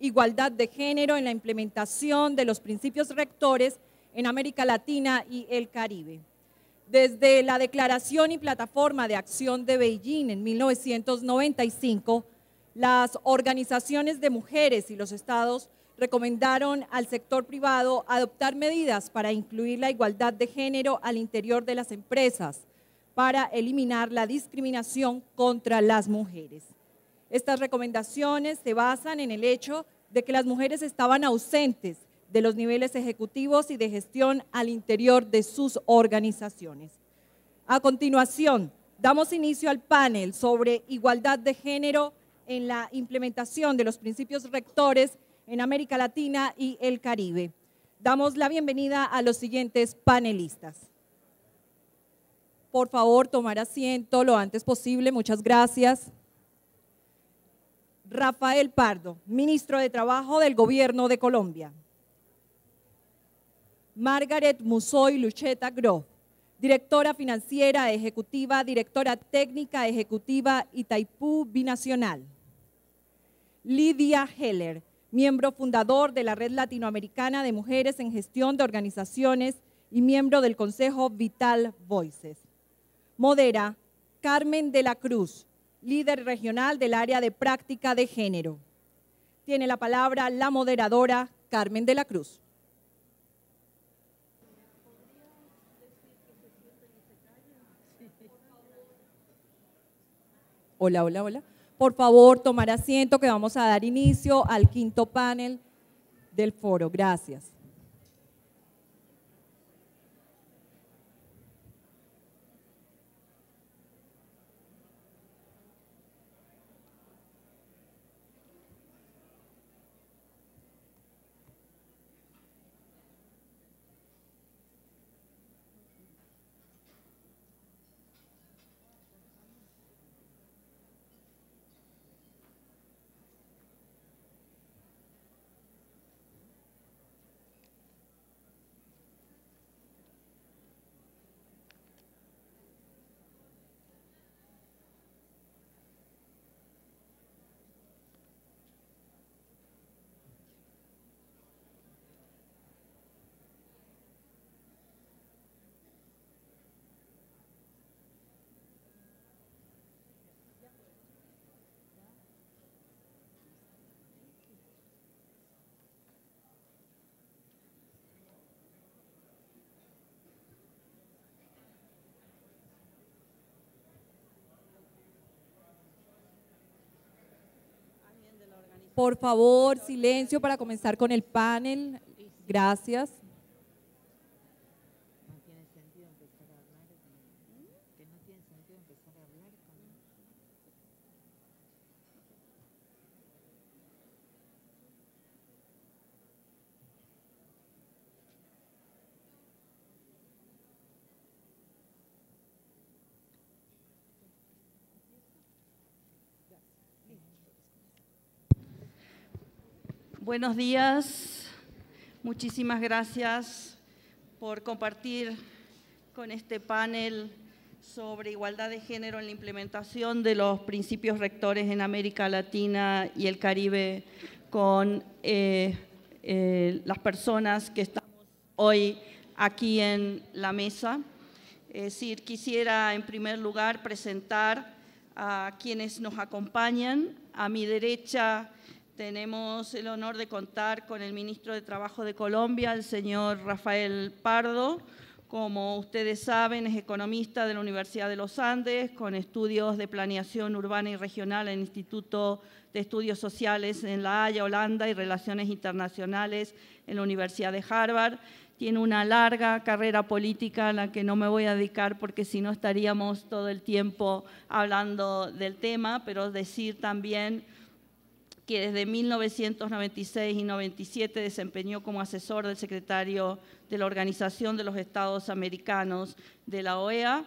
igualdad de género en la implementación de los principios rectores en América Latina y el Caribe. Desde la Declaración y Plataforma de Acción de Beijing en 1995, las organizaciones de mujeres y los estados recomendaron al sector privado adoptar medidas para incluir la igualdad de género al interior de las empresas, para eliminar la discriminación contra las mujeres. Estas recomendaciones se basan en el hecho de que las mujeres estaban ausentes de los niveles ejecutivos y de gestión al interior de sus organizaciones. A continuación, damos inicio al panel sobre igualdad de género en la implementación de los principios rectores en América Latina y el Caribe. Damos la bienvenida a los siguientes panelistas. Por favor, tomar asiento lo antes posible. Muchas gracias. Rafael Pardo, ministro de Trabajo del Gobierno de Colombia. Margaret Musoy Lucheta Groff, directora financiera ejecutiva, directora técnica ejecutiva Itaipú Binacional. Lidia Heller, miembro fundador de la Red Latinoamericana de Mujeres en Gestión de Organizaciones y miembro del Consejo Vital Voices. Modera Carmen de la Cruz, líder regional del área de práctica de género. Tiene la palabra la moderadora Carmen de la Cruz. Hola, hola, hola. Por favor, tomar asiento que vamos a dar inicio al quinto panel del foro. Gracias. Por favor, silencio para comenzar con el panel. Gracias. Buenos días, muchísimas gracias por compartir con este panel sobre igualdad de género en la implementación de los principios rectores en América Latina y el Caribe con eh, eh, las personas que estamos hoy aquí en la mesa. Es decir, quisiera en primer lugar presentar a quienes nos acompañan. A mi derecha tenemos el honor de contar con el ministro de Trabajo de Colombia, el señor Rafael Pardo. Como ustedes saben, es economista de la Universidad de los Andes, con estudios de planeación urbana y regional en el Instituto de Estudios Sociales en La Haya, Holanda, y Relaciones Internacionales en la Universidad de Harvard. Tiene una larga carrera política a la que no me voy a dedicar porque si no estaríamos todo el tiempo hablando del tema, pero decir también que desde 1996 y 97 desempeñó como asesor del secretario de la Organización de los Estados Americanos de la OEA.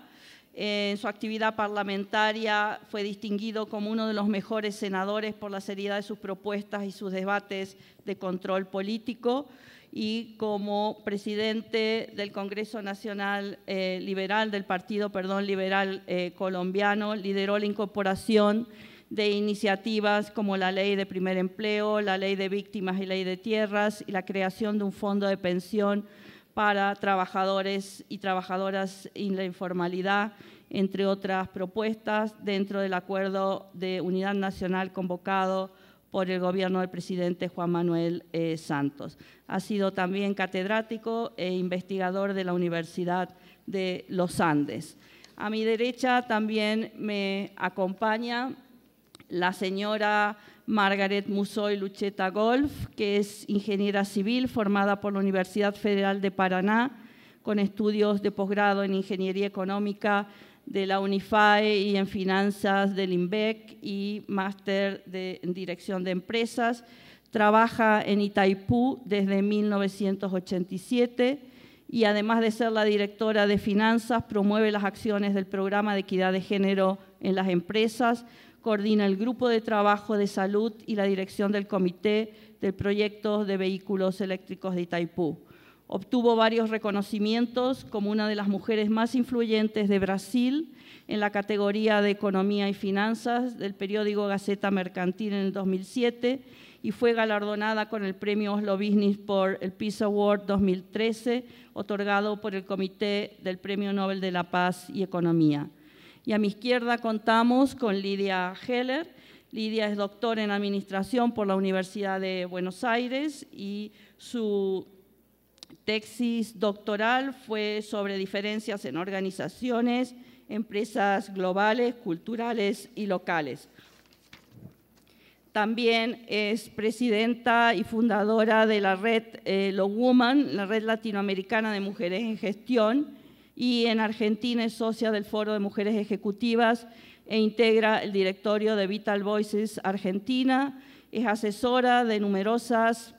En su actividad parlamentaria fue distinguido como uno de los mejores senadores por la seriedad de sus propuestas y sus debates de control político y como presidente del Congreso Nacional eh, Liberal, del Partido perdón, Liberal eh, Colombiano, lideró la incorporación de iniciativas como la ley de primer empleo, la ley de víctimas y ley de tierras y la creación de un fondo de pensión para trabajadores y trabajadoras en la informalidad, entre otras propuestas dentro del acuerdo de unidad nacional convocado por el gobierno del presidente Juan Manuel eh, Santos. Ha sido también catedrático e investigador de la Universidad de los Andes. A mi derecha también me acompaña la señora Margaret Musoy Lucheta Golf, que es ingeniera civil formada por la Universidad Federal de Paraná, con estudios de posgrado en Ingeniería Económica de la UNIFAE y en Finanzas del INVEC y máster en Dirección de Empresas. Trabaja en Itaipú desde 1987 y además de ser la directora de Finanzas, promueve las acciones del Programa de Equidad de Género en las Empresas, coordina el Grupo de Trabajo de Salud y la dirección del Comité del Proyecto de Vehículos Eléctricos de Itaipú. Obtuvo varios reconocimientos como una de las mujeres más influyentes de Brasil en la categoría de Economía y Finanzas del periódico Gaceta Mercantil en el 2007 y fue galardonada con el premio Oslo Business por el Peace Award 2013, otorgado por el Comité del Premio Nobel de la Paz y Economía. Y a mi izquierda contamos con Lidia Heller. Lidia es doctora en Administración por la Universidad de Buenos Aires y su tesis doctoral fue sobre diferencias en organizaciones, empresas globales, culturales y locales. También es presidenta y fundadora de la red eh, Lo Woman, la red latinoamericana de mujeres en gestión, y en Argentina es socia del Foro de Mujeres Ejecutivas e integra el directorio de Vital Voices Argentina. Es asesora de numerosas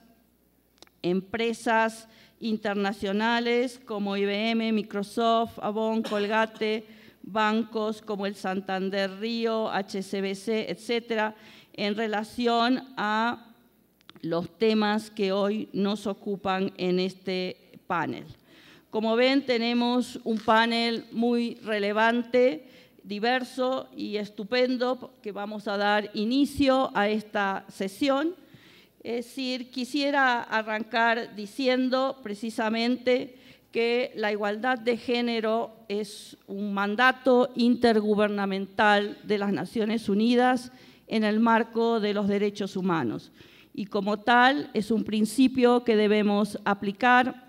empresas internacionales como IBM, Microsoft, Avon, Colgate, bancos como el Santander Río, HCBC, etcétera, en relación a los temas que hoy nos ocupan en este panel. Como ven, tenemos un panel muy relevante, diverso y estupendo que vamos a dar inicio a esta sesión. Es decir, quisiera arrancar diciendo precisamente que la igualdad de género es un mandato intergubernamental de las Naciones Unidas en el marco de los derechos humanos. Y como tal, es un principio que debemos aplicar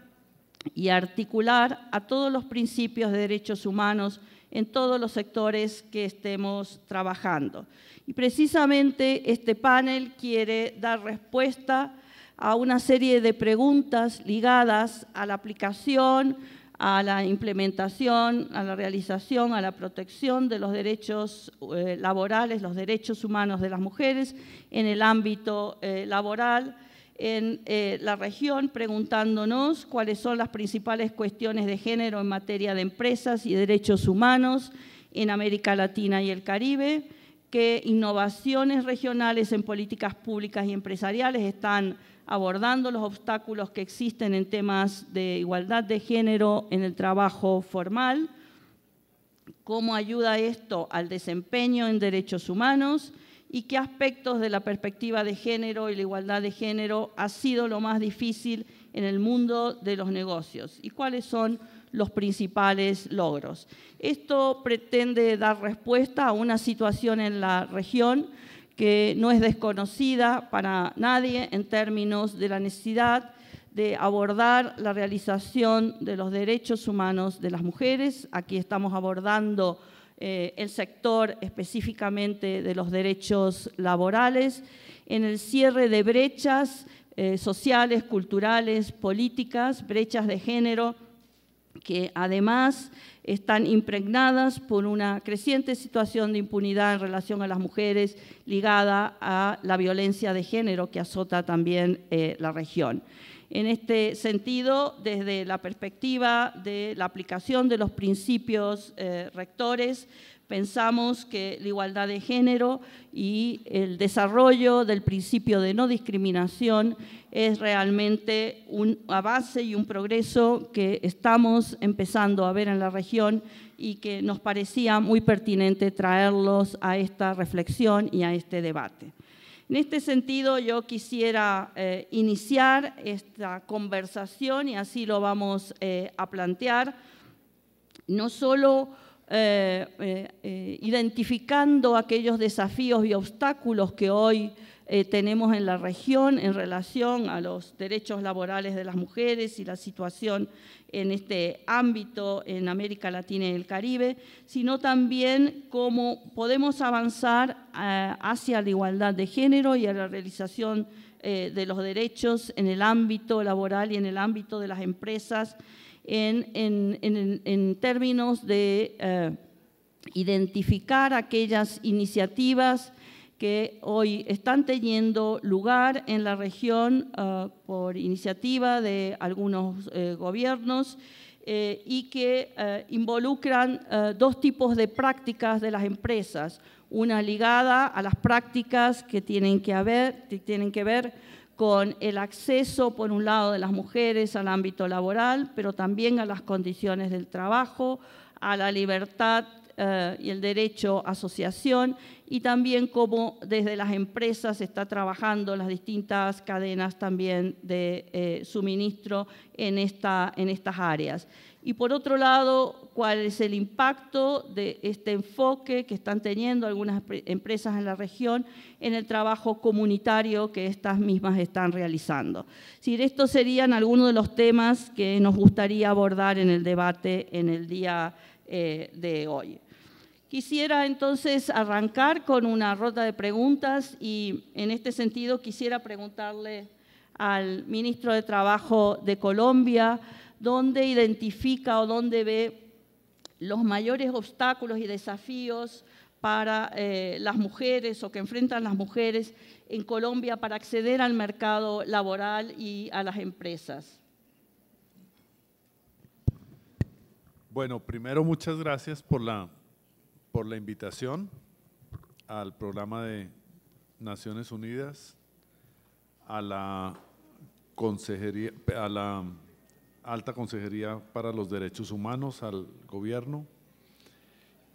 y articular a todos los principios de derechos humanos en todos los sectores que estemos trabajando. Y precisamente este panel quiere dar respuesta a una serie de preguntas ligadas a la aplicación, a la implementación, a la realización, a la protección de los derechos eh, laborales, los derechos humanos de las mujeres en el ámbito eh, laboral, en eh, la región preguntándonos cuáles son las principales cuestiones de género en materia de empresas y derechos humanos en América Latina y el Caribe, qué innovaciones regionales en políticas públicas y empresariales están abordando los obstáculos que existen en temas de igualdad de género en el trabajo formal, cómo ayuda esto al desempeño en derechos humanos, y qué aspectos de la perspectiva de género y la igualdad de género ha sido lo más difícil en el mundo de los negocios y cuáles son los principales logros. Esto pretende dar respuesta a una situación en la región que no es desconocida para nadie en términos de la necesidad de abordar la realización de los derechos humanos de las mujeres. Aquí estamos abordando eh, el sector específicamente de los derechos laborales, en el cierre de brechas eh, sociales, culturales, políticas, brechas de género, que además están impregnadas por una creciente situación de impunidad en relación a las mujeres ligada a la violencia de género que azota también eh, la región. En este sentido, desde la perspectiva de la aplicación de los principios eh, rectores, Pensamos que la igualdad de género y el desarrollo del principio de no discriminación es realmente un avance y un progreso que estamos empezando a ver en la región y que nos parecía muy pertinente traerlos a esta reflexión y a este debate. En este sentido, yo quisiera eh, iniciar esta conversación y así lo vamos eh, a plantear, no solo eh, identificando aquellos desafíos y obstáculos que hoy tenemos en la región en relación a los derechos laborales de las mujeres y la situación en este ámbito en América Latina y el Caribe, sino también cómo podemos avanzar eh, hacia la igualdad de género y a la realización eh, de los derechos en el ámbito laboral y en el ámbito de las empresas en, términos de eh, identificar aquellas iniciativas que hoy están teniendo lugar en la región ah, por iniciativa de algunos eh, gobiernos eh, y que eh, involucran dos tipos de prácticas de las empresas. Una ligada a las prácticas que tienen que, que tienen que ver con el acceso, por un lado, de las mujeres al ámbito laboral, pero también a las condiciones del trabajo, a la libertad eh, y el derecho a asociación y también cómo desde las empresas se está trabajando las distintas cadenas también de eh, suministro en, esta, en estas áreas. Y por otro lado, cuál es el impacto de este enfoque que están teniendo algunas empresas en la región en el trabajo comunitario que estas mismas están realizando. Si estos serían algunos de los temas que nos gustaría abordar en el debate en el día eh, de hoy. Quisiera entonces arrancar con una ronda de preguntas y en este sentido quisiera preguntarle al ministro de Trabajo de Colombia dónde identifica o dónde ve los mayores obstáculos y desafíos para eh, las mujeres o que enfrentan las mujeres en Colombia para acceder al mercado laboral y a las empresas. Bueno, primero muchas gracias por la por la invitación al programa de Naciones Unidas, a la consejería, a la alta consejería para los derechos humanos, al gobierno.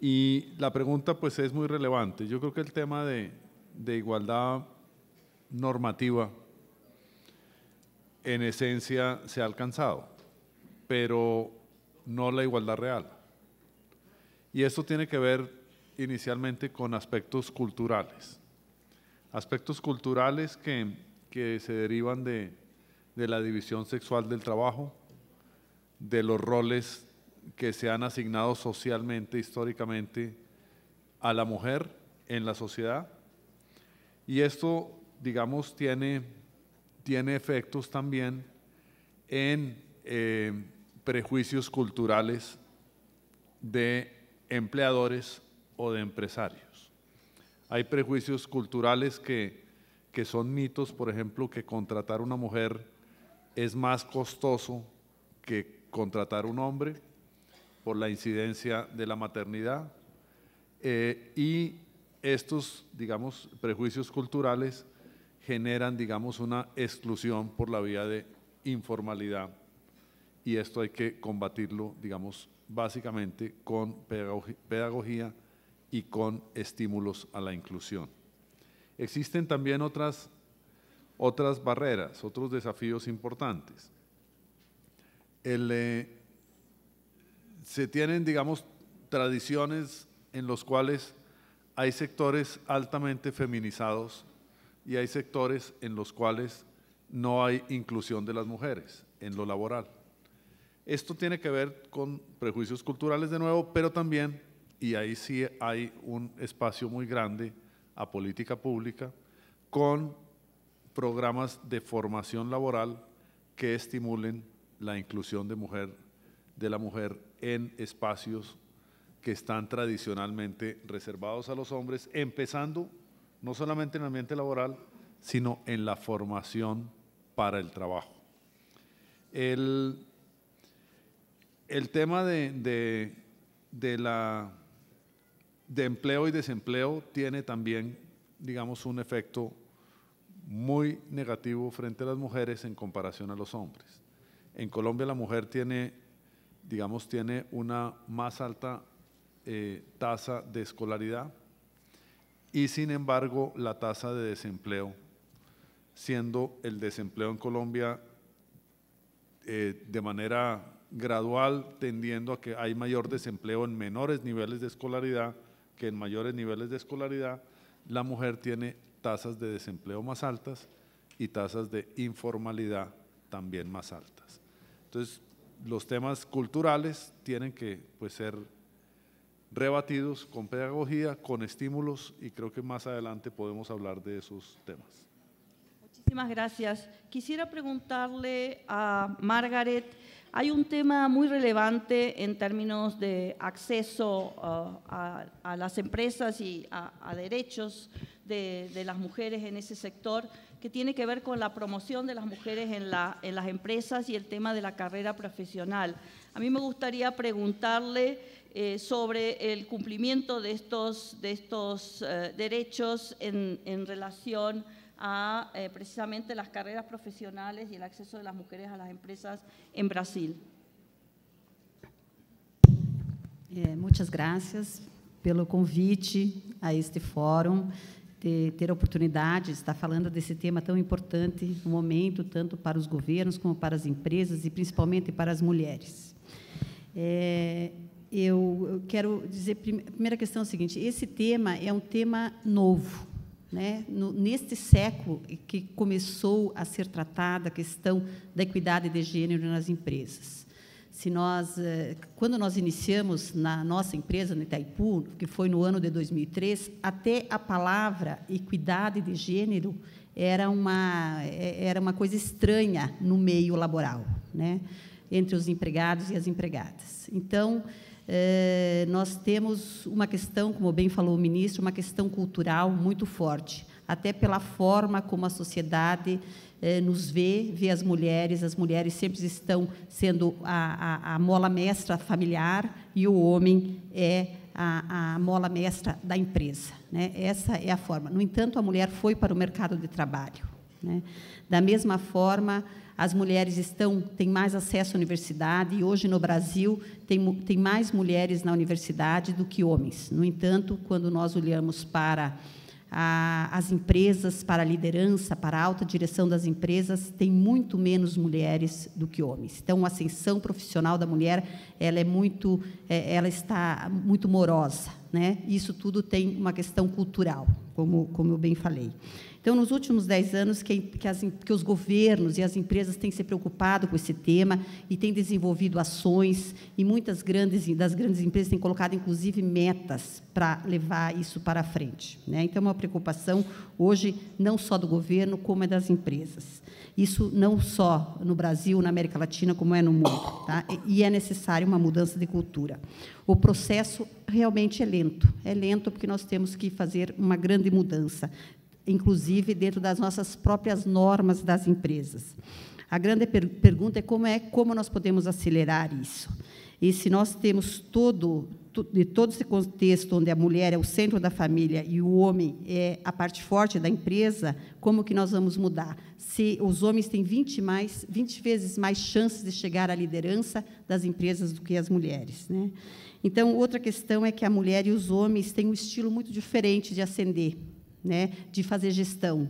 Y la pregunta pues es muy relevante. Yo creo que el tema de, de igualdad normativa en esencia se ha alcanzado, pero no la igualdad real. Y esto tiene que ver inicialmente con aspectos culturales. Aspectos culturales que, que se derivan de, de la división sexual del trabajo, de los roles que se han asignado socialmente, históricamente, a la mujer en la sociedad. Y esto, digamos, tiene, tiene efectos también en eh, prejuicios culturales de empleadores o de empresarios. Hay prejuicios culturales que, que son mitos, por ejemplo, que contratar una mujer es más costoso que contratar un hombre por la incidencia de la maternidad. Eh, y estos, digamos, prejuicios culturales generan, digamos, una exclusión por la vía de informalidad. Y esto hay que combatirlo, digamos, básicamente con pedagogía y con estímulos a la inclusión. Existen también otras, otras barreras, otros desafíos importantes. Eh, se tienen, digamos, tradiciones en los cuales hay sectores altamente feminizados y hay sectores en los cuales no hay inclusión de las mujeres en lo laboral. Esto tiene que ver con prejuicios culturales de nuevo, pero también, y ahí sí hay un espacio muy grande a política pública, con programas de formación laboral que estimulen la inclusión de, mujer, de la mujer en espacios que están tradicionalmente reservados a los hombres, empezando no solamente en el ambiente laboral, sino en la formación para el trabajo. El, el tema de, la, de empleo y desempleo tiene también, digamos, un efecto muy negativo frente a las mujeres en comparación a los hombres. En Colombia la mujer tiene, digamos, tiene una más alta eh, tasa de escolaridad y sin embargo la tasa de desempleo, siendo el desempleo en Colombia eh, de manera gradual tendiendo a que hay mayor desempleo en menores niveles de escolaridad que en mayores niveles de escolaridad, la mujer tiene tasas de desempleo más altas y tasas de informalidad también más altas. Entonces, los temas culturales tienen que pues, ser rebatidos con pedagogía, con estímulos y creo que más adelante podemos hablar de esos temas. Muchísimas gracias. Quisiera preguntarle a Margaret, hay un tema muy relevante en términos de acceso uh, a, las empresas y a, derechos de, las mujeres en ese sector, que tiene que ver con la promoción de las mujeres en, las empresas y el tema de la carrera profesional. A mí me gustaría preguntarle eh, sobre el cumplimiento de estos, eh, derechos en relación a eh, precisamente las carreras profesionales y el acceso de las mujeres a las empresas em Brasil. É, muitas graças pelo convite a este fórum, de ter a oportunidade de estar falando desse tema tão importante no momento, tanto para os governos como para as empresas e principalmente para as mulheres. É, eu, eu quero dizer, a primeira questão é a seguinte: esse tema é um tema novo, né, no, neste século que começou a ser tratada a questão da equidade de gênero nas empresas. Se nós, eh, quando nós iniciamos na nossa empresa no Itaipu, que foi no ano de 2003, até a palavra equidade de gênero era uma é, era uma coisa estranha no meio laboral, né, entre os empregados e as empregadas. Então, é, nós temos uma questão, como bem falou o ministro, uma questão cultural muito forte, até pela forma como a sociedade é, nos vê, vê as mulheres. As mulheres sempre estão sendo a, a, a mola mestra familiar e o homem é a, a, mola mestra da empresa. Né? Essa é a forma. No entanto, a mulher foi para o mercado de trabalho. Né? Da mesma forma, as mulheres estão têm mais acesso à universidade e hoje no Brasil tem, tem mais mulheres na universidade do que homens. No entanto, quando nós olhamos para a, as empresas, para a liderança, para a alta direção das empresas, tem muito menos mulheres do que homens. Então, a ascensão profissional da mulher ela é muito, é, ela está muito morosa, né? Isso tudo tem uma questão cultural, como como eu bem falei. Então, nos últimos dez anos, que, que, as, que, os governos e as empresas têm se preocupado com esse tema e têm desenvolvido ações, e muitas grandes, das grandes empresas têm colocado, inclusive, metas para levar isso para frente. Né? Então, é uma preocupação, hoje, não só do governo, como é das empresas. Isso não só no Brasil, na América Latina, como é no mundo. Tá? E é necessário uma mudança de cultura. O processo realmente é lento. É lento porque nós temos que fazer uma grande mudança inclusive dentro das nossas próprias normas das empresas. A grande per pergunta é como é como nós podemos acelerar isso. E se nós temos todo de todo esse contexto onde a mulher é o centro da família e o homem é a parte forte da empresa, como que nós vamos mudar? Se os homens têm 20 mais 20 vezes mais chances de chegar à liderança das empresas do que as mulheres, né? Então, outra questão é que a mulher e os homens têm um estilo muito diferente de ascender né, de fazer gestão.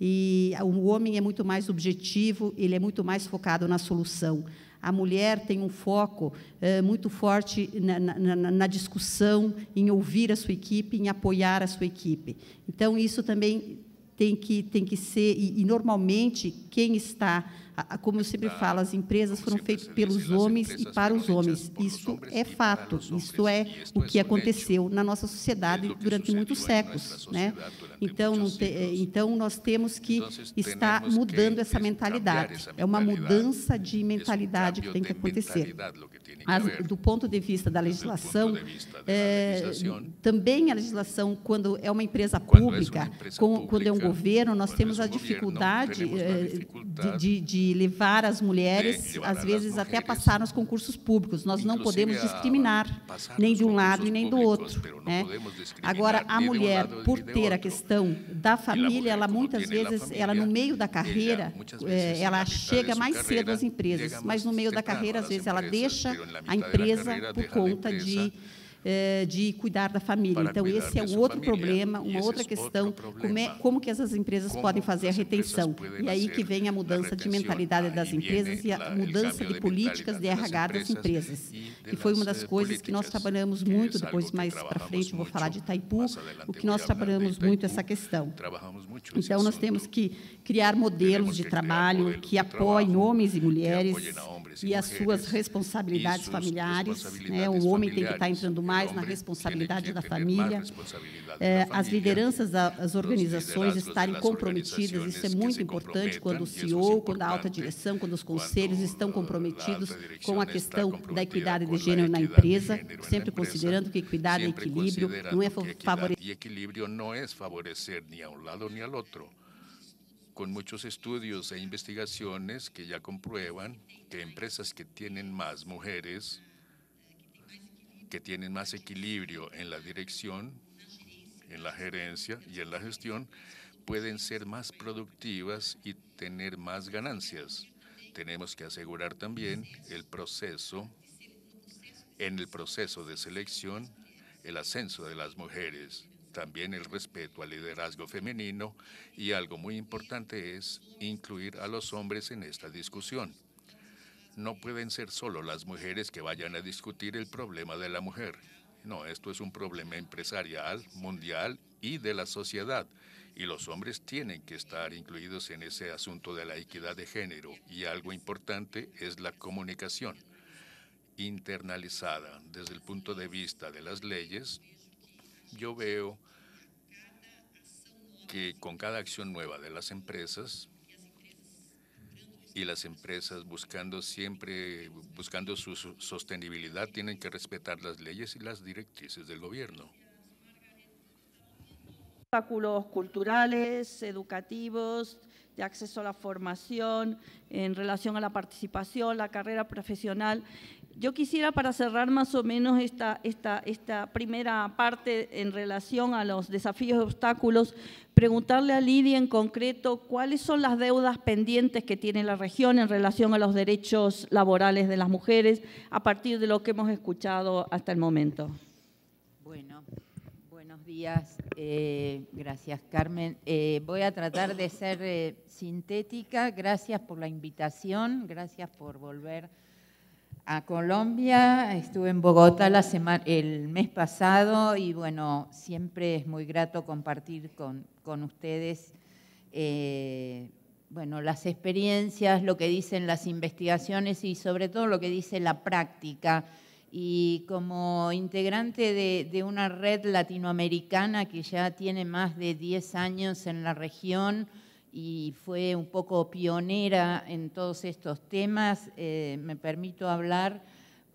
E o homem é muito mais objetivo, ele é muito mais focado na solução. A mulher tem um foco é, muito forte na, na, na, discussão, em ouvir a sua equipe, em apoiar a sua equipe. Então, isso também tem que, tem que ser, e, e normalmente, quem está como eu sempre falo, as empresas foram feitas pelos homens e para os homens. Isso é fato, isso é o que aconteceu na nossa sociedade durante muitos séculos. Né? Então, te, então, nós temos que estar mudando essa mentalidade. É uma mudança de mentalidade que tem que acontecer. As, do ponto de vista da legislação, é, também a legislação, quando é uma empresa pública, quando é um governo, nós com temos o a governo, dificuldade, temos a eh, dificuldade de, de, de levar as mulheres, levar às as vezes, até a mulheres, passar nos concursos públicos. Nós não inclusive podemos a discriminar, passar nem nos de um lado concursos e nem do públicos, outro. pero não né? podemos discriminar Agora, a nem de um mulher, lado por e de ter a outro. questão da família, mulher, ela como muitas tiene la vezes, ela no familia, meio da ella carreira, muchas eh, veces en ela la mitad de chega su mais cedo carrera às empresas, llega mas no más meio da temprano carreira, a às las vezes, ela empresas, deixa pero en la a mitad de la empresa carrera por deja la conta de empresa eh, de cuidar da família. para Então, cuidar esse é de um sua outro família. problema, E uma esse outra é questão, outro como, é, problema. como que essas empresas Como podem fazer a as empresas retenção. podem E aí que fazer vem a a mudança de retenção. mentalidade das Aí empresas viene e a la- el mudança cambio de de políticas de mentalidade das RH das empresas empresas, e de que foi uma las, das eh, coisas que nós políticas, trabalhamos que muito, es algo depois que mais para trabajamos frente eu vou falar de mucho, Itaipu, más adelante o que voy a nós hablar de trabalhamos muito Itaipu. essa questão. Trabajamos mucho esse Então, nós assunto. temos que criar modelos Temos de que criar trabalho modelos que de apoiem trabalho, homens e que mulheres apoiem a homens e e as mulheres suas responsabilidades e suas familiares. Né? responsabilidades O homem tem que estar familiares. entrando O mais na homem responsabilidade tiene da que tener família. más responsabilidad É, da as família. lideranças das Os organizações liderazgos estarem das comprometidas, organizações isso é que muito se importante quando o comprometam, CEO, isso é quando a alta importante, direção, quando os quando conselhos estão a comprometidos alta direção com a está questão da comprometida equidade de com a gênero na equidade de empresa, gênero na sempre empresa, considerando que equidade e siempre equilíbrio considerando não é que equidad favorecer y equilibrio no es favorecer ni a un lado ni al otro, con muchos estudios e investigaciones que ya comprueban que empresas que tienen más mujeres, que tienen más equilibrio en la dirección, en la gerencia y en la gestión, pueden ser más productivas y tener más ganancias. Tenemos que asegurar también el proceso, en el proceso de selección, el ascenso de las mujeres, también el respeto al liderazgo femenino y algo muy importante es incluir a los hombres en esta discusión. No pueden ser solo las mujeres que vayan a discutir el problema de la mujer. No, esto es un problema empresarial, mundial y de la sociedad. Y los hombres tienen que estar incluidos en ese asunto de la equidad de género. Y algo importante es la comunicación internalizada desde el punto de vista de las leyes. Yo veo que con cada acción nueva de las empresas, y las empresas buscando siempre, buscando su sostenibilidad, tienen que respetar las leyes y las directrices del gobierno. obstáculos culturales, educativos, de acceso a la formación, en relación a la participación, la carrera profesional. Yo quisiera para cerrar más o menos esta, esta, primera parte en relación a los desafíos y obstáculos, preguntarle a Lidia en concreto cuáles son las deudas pendientes que tiene la región en relación a los derechos laborales de las mujeres a partir de lo que hemos escuchado hasta el momento. Bueno, buenos días. Eh, gracias, Carmen. Eh, voy a tratar de ser eh, sintética. Gracias por la invitación. Gracias por volver a Colombia. Estuve en Bogotá la semana, el mes pasado y bueno, siempre es muy grato compartir con, con ustedes eh, bueno, las experiencias, lo que dicen las investigaciones y sobre todo lo que dice la práctica. Y como integrante de, de una red latinoamericana que ya tiene más de 10 años en la región, y fue un poco pionera en todos estos temas. Eh, me permito hablar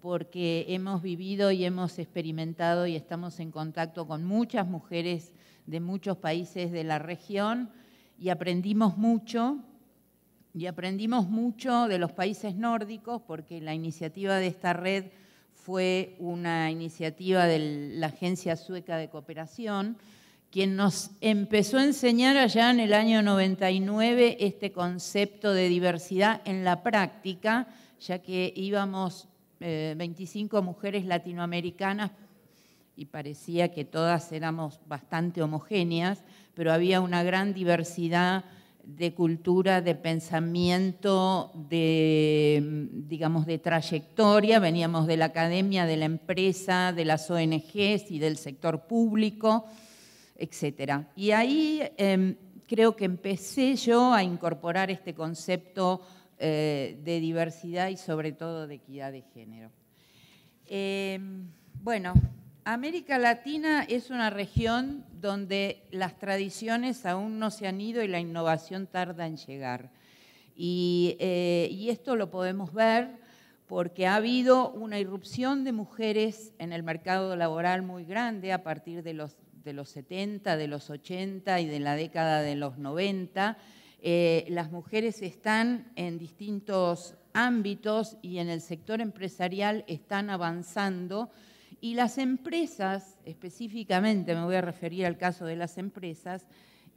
porque hemos vivido y hemos experimentado y estamos en contacto con muchas mujeres de muchos países de la región y aprendimos mucho. Y aprendimos mucho de los países nórdicos porque la iniciativa de esta red fue una iniciativa de la Agencia Sueca de Cooperación, quien nos empezó a enseñar allá en el año 99 este concepto de diversidad en la práctica, ya que íbamos eh, 25 mujeres latinoamericanas y parecía que todas éramos bastante homogéneas, pero había una gran diversidad de cultura, de pensamiento, de, digamos, de trayectoria. Veníamos de la academia, de la empresa, de las ONGs y del sector público etcétera. Y ahí eh, creo que empecé yo a incorporar este concepto eh, de diversidad y sobre todo de equidad de género. Eh, bueno, América Latina es una región donde las tradiciones aún no se han ido y la innovación tarda en llegar. Y, y esto lo podemos ver porque ha habido una irrupción de mujeres en el mercado laboral muy grande a partir de los de los 70, de los 80 y de la década de los 90. Eh, las mujeres están en distintos ámbitos y en el sector empresarial están avanzando y las empresas, específicamente me voy a referir al caso de las empresas,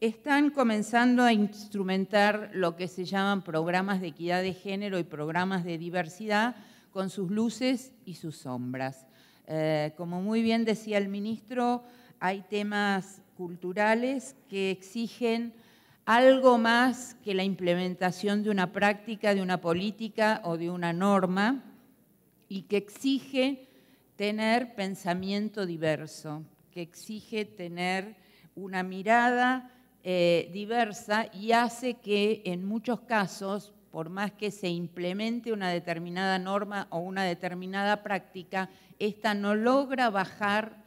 están comenzando a instrumentar lo que se llaman programas de equidad de género y programas de diversidad con sus luces y sus sombras. Eh, como muy bien decía el ministro, hay temas culturales que exigen algo más que la implementación de una práctica, de una política o de una norma y que exige tener pensamiento diverso, que exige tener una mirada eh, diversa y hace que en muchos casos, por más que se implemente una determinada norma o una determinada práctica, esta no logra bajar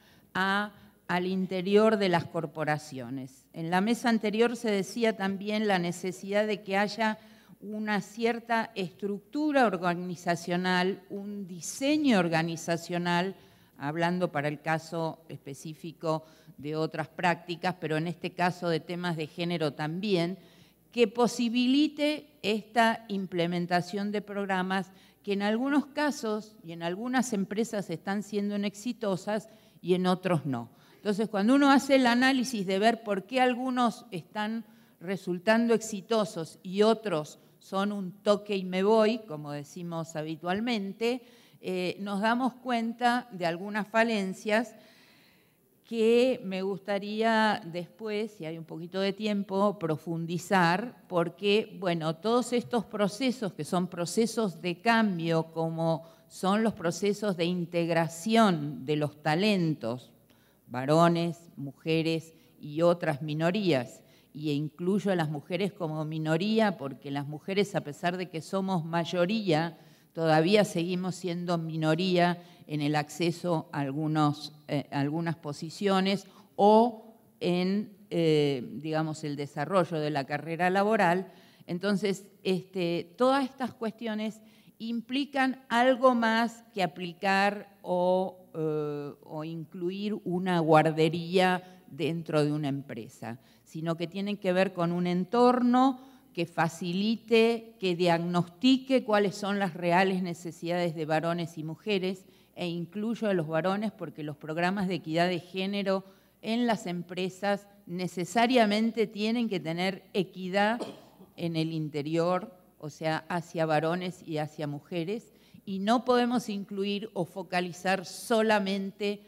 al interior de las corporaciones. En la mesa anterior se decía también la necesidad de que haya una cierta estructura organizacional, un diseño organizacional, hablando para el caso específico de otras prácticas, pero en este caso de temas de género también, que posibilite esta implementación de programas que en algunos casos y en algunas empresas están siendo exitosas y en otros no. Entonces, cuando uno hace el análisis de ver por qué algunos están resultando exitosos y otros son un toque y me voy, como decimos habitualmente, eh, nos damos cuenta de algunas falencias que me gustaría después, si hay un poquito de tiempo, profundizar, porque, bueno, todos estos procesos que son procesos de cambio, como son los procesos de integración de los talentos, varones, mujeres y otras minorías, y incluyo a las mujeres como minoría, porque las mujeres, a pesar de que somos mayoría, todavía seguimos siendo minoría en el acceso a eh, algunas posiciones o en, eh, digamos, el desarrollo de la carrera laboral. Entonces, este, todas estas cuestiones implican algo más que aplicar o, eh, o incluir una guardería dentro de una empresa, sino que tienen que ver con un entorno que facilite, que diagnostique cuáles son las reales necesidades de varones y mujeres, e incluyo a los varones porque los programas de equidad de género en las empresas necesariamente tienen que tener equidad en el interior, o sea, hacia varones y hacia mujeres, y no podemos incluir o focalizar solamente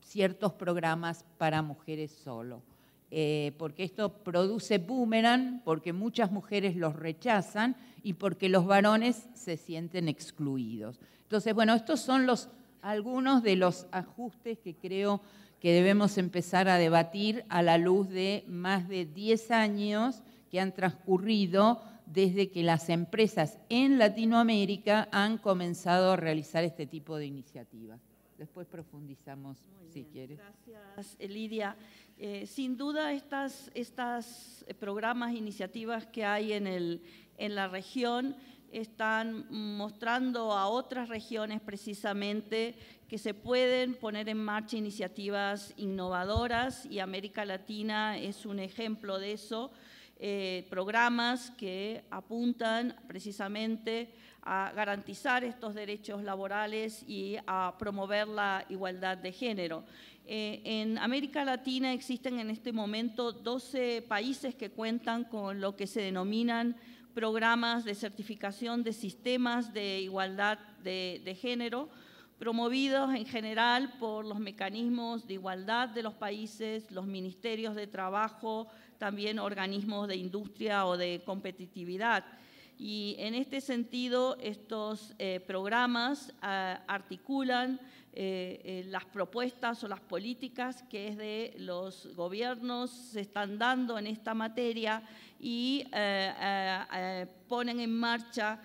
ciertos programas para mujeres solo. Eh, porque esto produce boomerang, porque muchas mujeres los rechazan y porque los varones se sienten excluidos. Entonces, bueno, estos son los, algunos de los ajustes que creo que debemos empezar a debatir a la luz de más de 10 años que han transcurrido desde que las empresas en Latinoamérica han comenzado a realizar este tipo de iniciativas. Después profundizamos, si quieres. Gracias, Lidia. Eh, sin duda, estas, estas programas, iniciativas que hay en, el, en la región están mostrando a otras regiones precisamente que se pueden poner en marcha iniciativas innovadoras y América Latina es un ejemplo de eso. Eh, programas que apuntan precisamente a garantizar estos derechos laborales y a promover la igualdad de género. Eh, en América Latina existen en este momento 12 países que cuentan con lo que se denominan programas de certificación de sistemas de igualdad de, género, promovidos en general por los mecanismos de igualdad de los países, los ministerios de trabajo, también organismos de industria o de competitividad. Y en este sentido, estos eh, programas ah, articulan eh, eh, las propuestas o las políticas que los gobiernos se están dando en esta materia y eh, ponen en marcha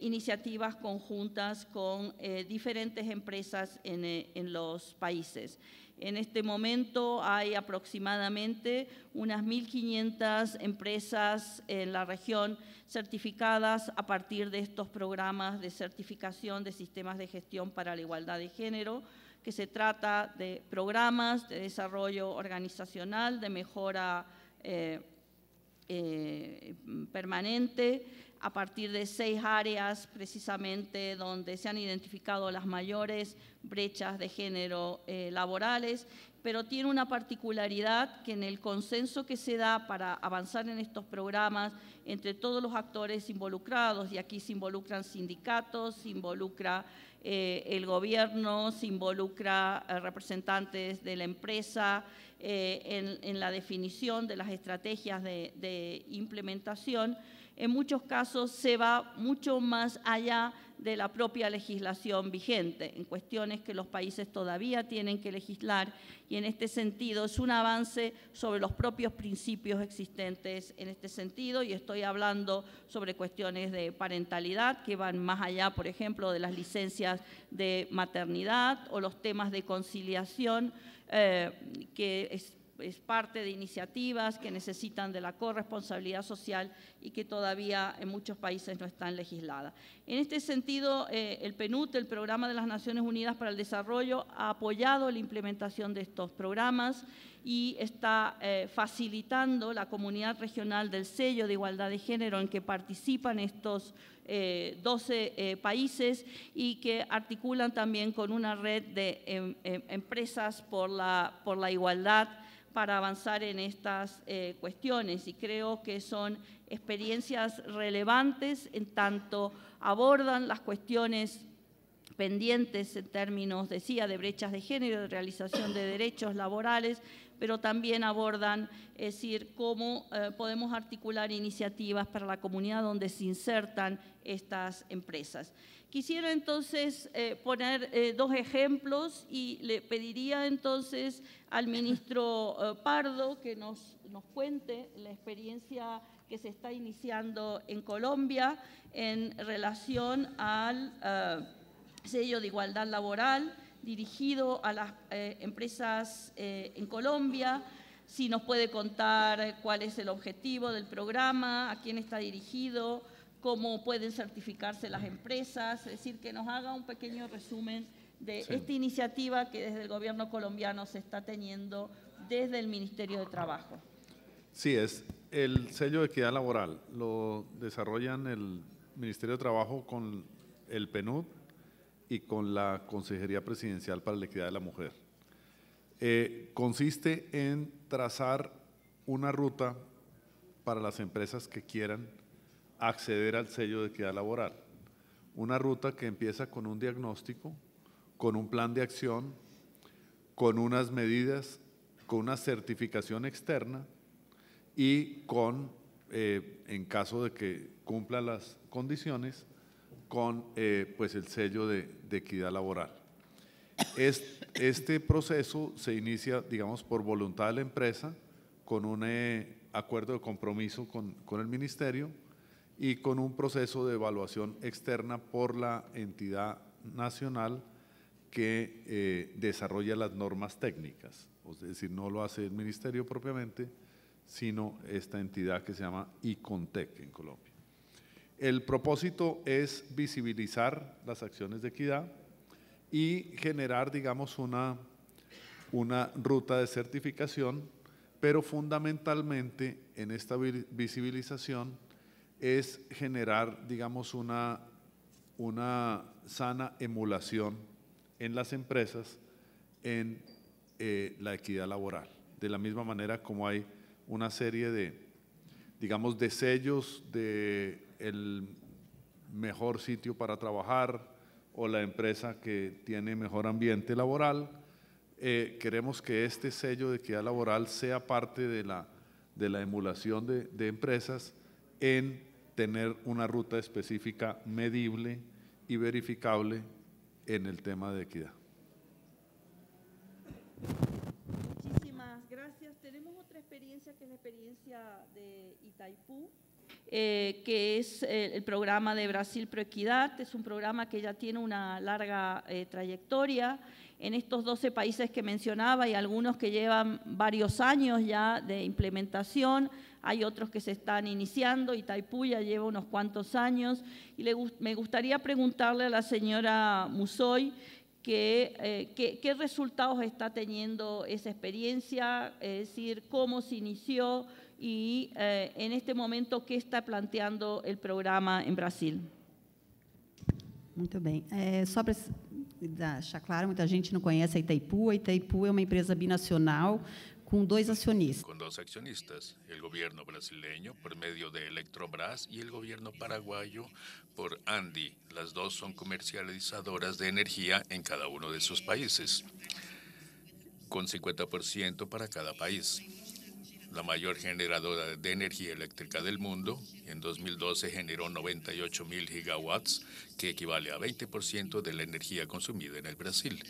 iniciativas conjuntas con diferentes empresas en, en los países. En este momento hay aproximadamente unas 1.500 empresas en la región certificadas a partir de estos programas de certificación de sistemas de gestión para la igualdad de género. que se trata de programas de desarrollo organizacional, de mejora eh, eh, permanente, a partir de seis áreas precisamente donde se han identificado las mayores brechas de género eh, laborales, pero tiene una particularidad que en el consenso que se da para avanzar en estos programas entre todos los actores involucrados, y aquí se involucran sindicatos, se involucra eh, el gobierno, se involucra eh, representantes de la empresa en, la definición de las estrategias de implementación, en muchos casos se va mucho más allá de la propia legislación vigente, en cuestiones que los países todavía tienen que legislar y en este sentido es un avance sobre los propios principios existentes en este sentido y estoy hablando sobre cuestiones de parentalidad que van más allá, por ejemplo, de las licencias de maternidad o los temas de conciliación eh, que es parte de iniciativas que necesitan de la corresponsabilidad social y que todavía en muchos países no están legisladas. En este sentido, eh, el PNUD, el Programa de las Naciones Unidas para el Desarrollo, ha apoyado la implementación de estos programas y está eh, facilitando la comunidad regional del sello de igualdad de género en que participan estos 12 eh, países y que articulan también con una red de em, em, empresas por la, por la igualdad para avanzar en estas eh, cuestiones y creo que son experiencias relevantes en tanto abordan las cuestiones pendientes en términos, decía, de brechas de género, de realización de derechos laborales, pero también abordan, es decir, cómo eh, podemos articular iniciativas para la comunidad donde se insertan estas empresas. Quisiera entonces eh, poner eh, dos ejemplos y le pediría entonces al ministro eh, Pardo que nos, nos cuente la experiencia que se está iniciando en Colombia en relación al sello de igualdad laboral dirigido a las empresas en Colombia, si nos puede contar cuál es el objetivo del programa, a quién está dirigido, cómo pueden certificarse las empresas, es decir, que nos haga un pequeño resumen de esta iniciativa que desde el gobierno colombiano se está teniendo desde el Ministerio de Trabajo. Sí, es el sello de equidad laboral. Lo desarrollan el Ministerio de Trabajo con el PNUD y con la Consejería Presidencial para la Equidad de la Mujer. Eh, consiste en trazar una ruta para las empresas que quieran acceder al sello de equidad laboral. Una ruta que empieza con un diagnóstico, con un plan de acción, con unas medidas, con una certificación externa y con, eh, en caso de que cumpla las condiciones, con eh, pues el sello de, equidad laboral. Este, proceso se inicia, digamos, por voluntad de la empresa, con un eh, acuerdo de compromiso con, con el ministerio, y con un proceso de evaluación externa por la entidad nacional que eh, desarrolla las normas técnicas. Es decir, no lo hace el ministerio propiamente, sino esta entidad que se llama ICONTEC en Colombia. El propósito es visibilizar las acciones de equidad y generar, digamos, una, una ruta de certificación, pero fundamentalmente en esta visibilización es generar, digamos, una, una sana emulación en las empresas en eh, la equidad laboral. De la misma manera como hay una serie de, digamos, de sellos de el mejor sitio para trabajar o la empresa que tiene mejor ambiente laboral, eh, queremos que este sello de equidad laboral sea parte de la, de la emulación de, de empresas en tener una ruta específica medible y verificable en el tema de equidad. Muchísimas gracias. Tenemos otra experiencia que es la experiencia de Itaipú, eh, que es el programa de Brasil Proequidad. Es un programa que ya tiene una larga eh, trayectoria en estos 12 países que mencionaba y algunos que llevan varios años ya de implementación hay otros que se están iniciando, y ya lleva unos cuantos años, y me gustaría preguntarle a la señora Musoy ¿Qué, eh, qué, qué resultados está teniendo esa experiencia? Es decir, cómo se inició y eh, en este momento qué está planteando el programa en Brasil. Muito bem. É, só para deixar claro, muita gente não conhece a Itaipu. A Itaipu é uma empresa binacional com dois acionistas. con dos accionistas, el gobierno brasileño por medio de Electrobras y el gobierno paraguayo por Andi. Las dos son comercializadoras de energía en cada uno de sus países, con 50% para cada país. La mayor generadora de energía eléctrica del mundo, en 2012 generó 98 mil gigawatts, que equivale a 20% de la energía consumida en el Brasil.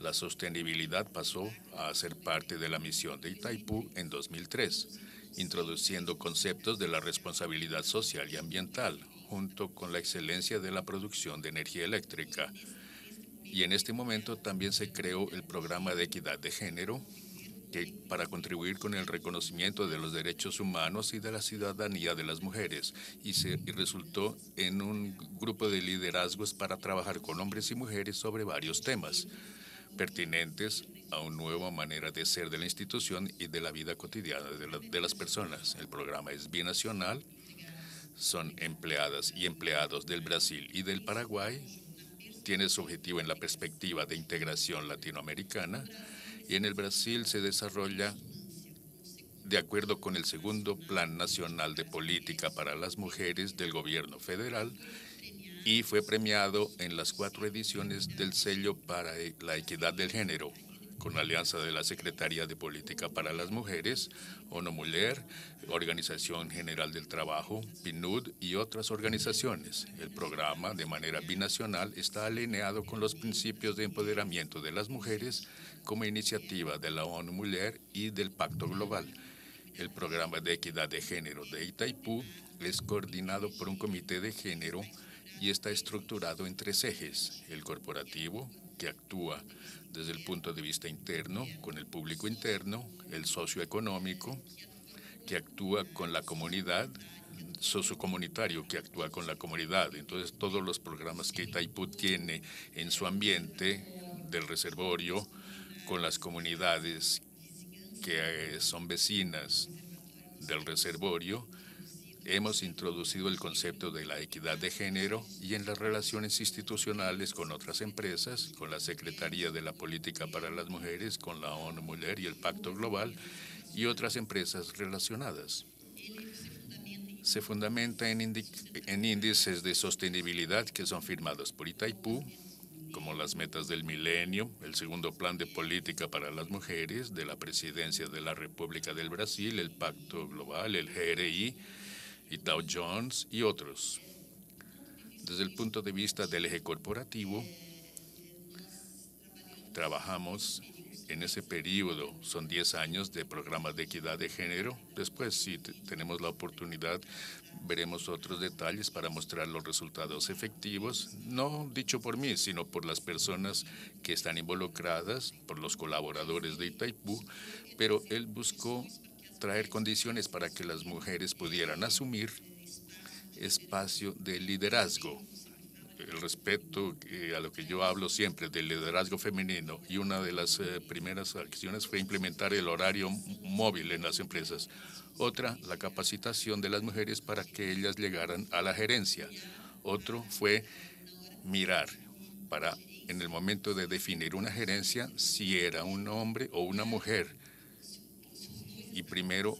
La sostenibilidad pasó a ser parte de la misión de Itaipú en 2003, introduciendo conceptos de la responsabilidad social y ambiental, junto con la excelencia de la producción de energía eléctrica. Y en este momento también se creó el programa de equidad de género, que para contribuir con el reconocimiento de los derechos humanos y de la ciudadanía de las mujeres y, resultó en un grupo de liderazgos para trabajar con hombres y mujeres sobre varios temas pertinentes a una nueva manera de ser de la institución y de la vida cotidiana de, la- de las personas. El programa es binacional, son empleadas y empleados del Brasil y del Paraguay, tiene su objetivo en la perspectiva de integración latinoamericana y en el Brasil se desarrolla de acuerdo con el segundo Plan Nacional de Política para las Mujeres del Gobierno Federal y fue premiado en las cuatro ediciones del sello para e- la equidad del género, con la alianza de la Secretaría de Política para las Mujeres, ONU Mujer, Organización General del Trabajo, PNUD y otras organizaciones. El programa, de manera binacional, está alineado con los principios de empoderamiento de las mujeres como iniciativa de la ONU Mujer y del Pacto Global. El programa de equidad de género de Itaipú es coordinado por un comité de género y está estructurado en tres ejes. El corporativo, que actúa desde el punto de vista interno, con el público interno, el socioeconómico, que actúa con la comunidad, sociocomunitario, que actúa con la comunidad. Entonces, todos los programas que Itaipú tiene en su ambiente del reservorio, con las comunidades que eh, son vecinas del reservorio, hemos introducido el concepto de la equidad de género y en las relaciones institucionales con otras empresas, con la Secretaría de la Política para las Mujeres, con la ONU Mujer y el Pacto Global y otras empresas relacionadas. Se fundamenta en, en índices de sostenibilidad que son firmados por Itaipú, como las metas del milenio, el segundo plan de política para las mujeres de la presidencia de la República del Brasil, el Pacto Global, el GRI, y Dow Jones y otros. Desde el punto de vista del eje corporativo, trabajamos en ese periodo, son 10 años de programas de equidad de género. Después, si te- tenemos la oportunidad, veremos otros detalles para mostrar los resultados efectivos, no dicho por mí, sino por las personas que están involucradas, por los colaboradores de Itaipú, pero él buscó traer condiciones para que las mujeres pudieran asumir espacio de liderazgo. El respeto eh, a lo que yo hablo siempre del liderazgo femenino y una de las eh, primeras acciones fue implementar el horario móvil en las empresas. Otra, la capacitación de las mujeres para que ellas llegaran a la gerencia. Otro fue mirar para en el momento de definir una gerencia si era un hombre o una mujer y primero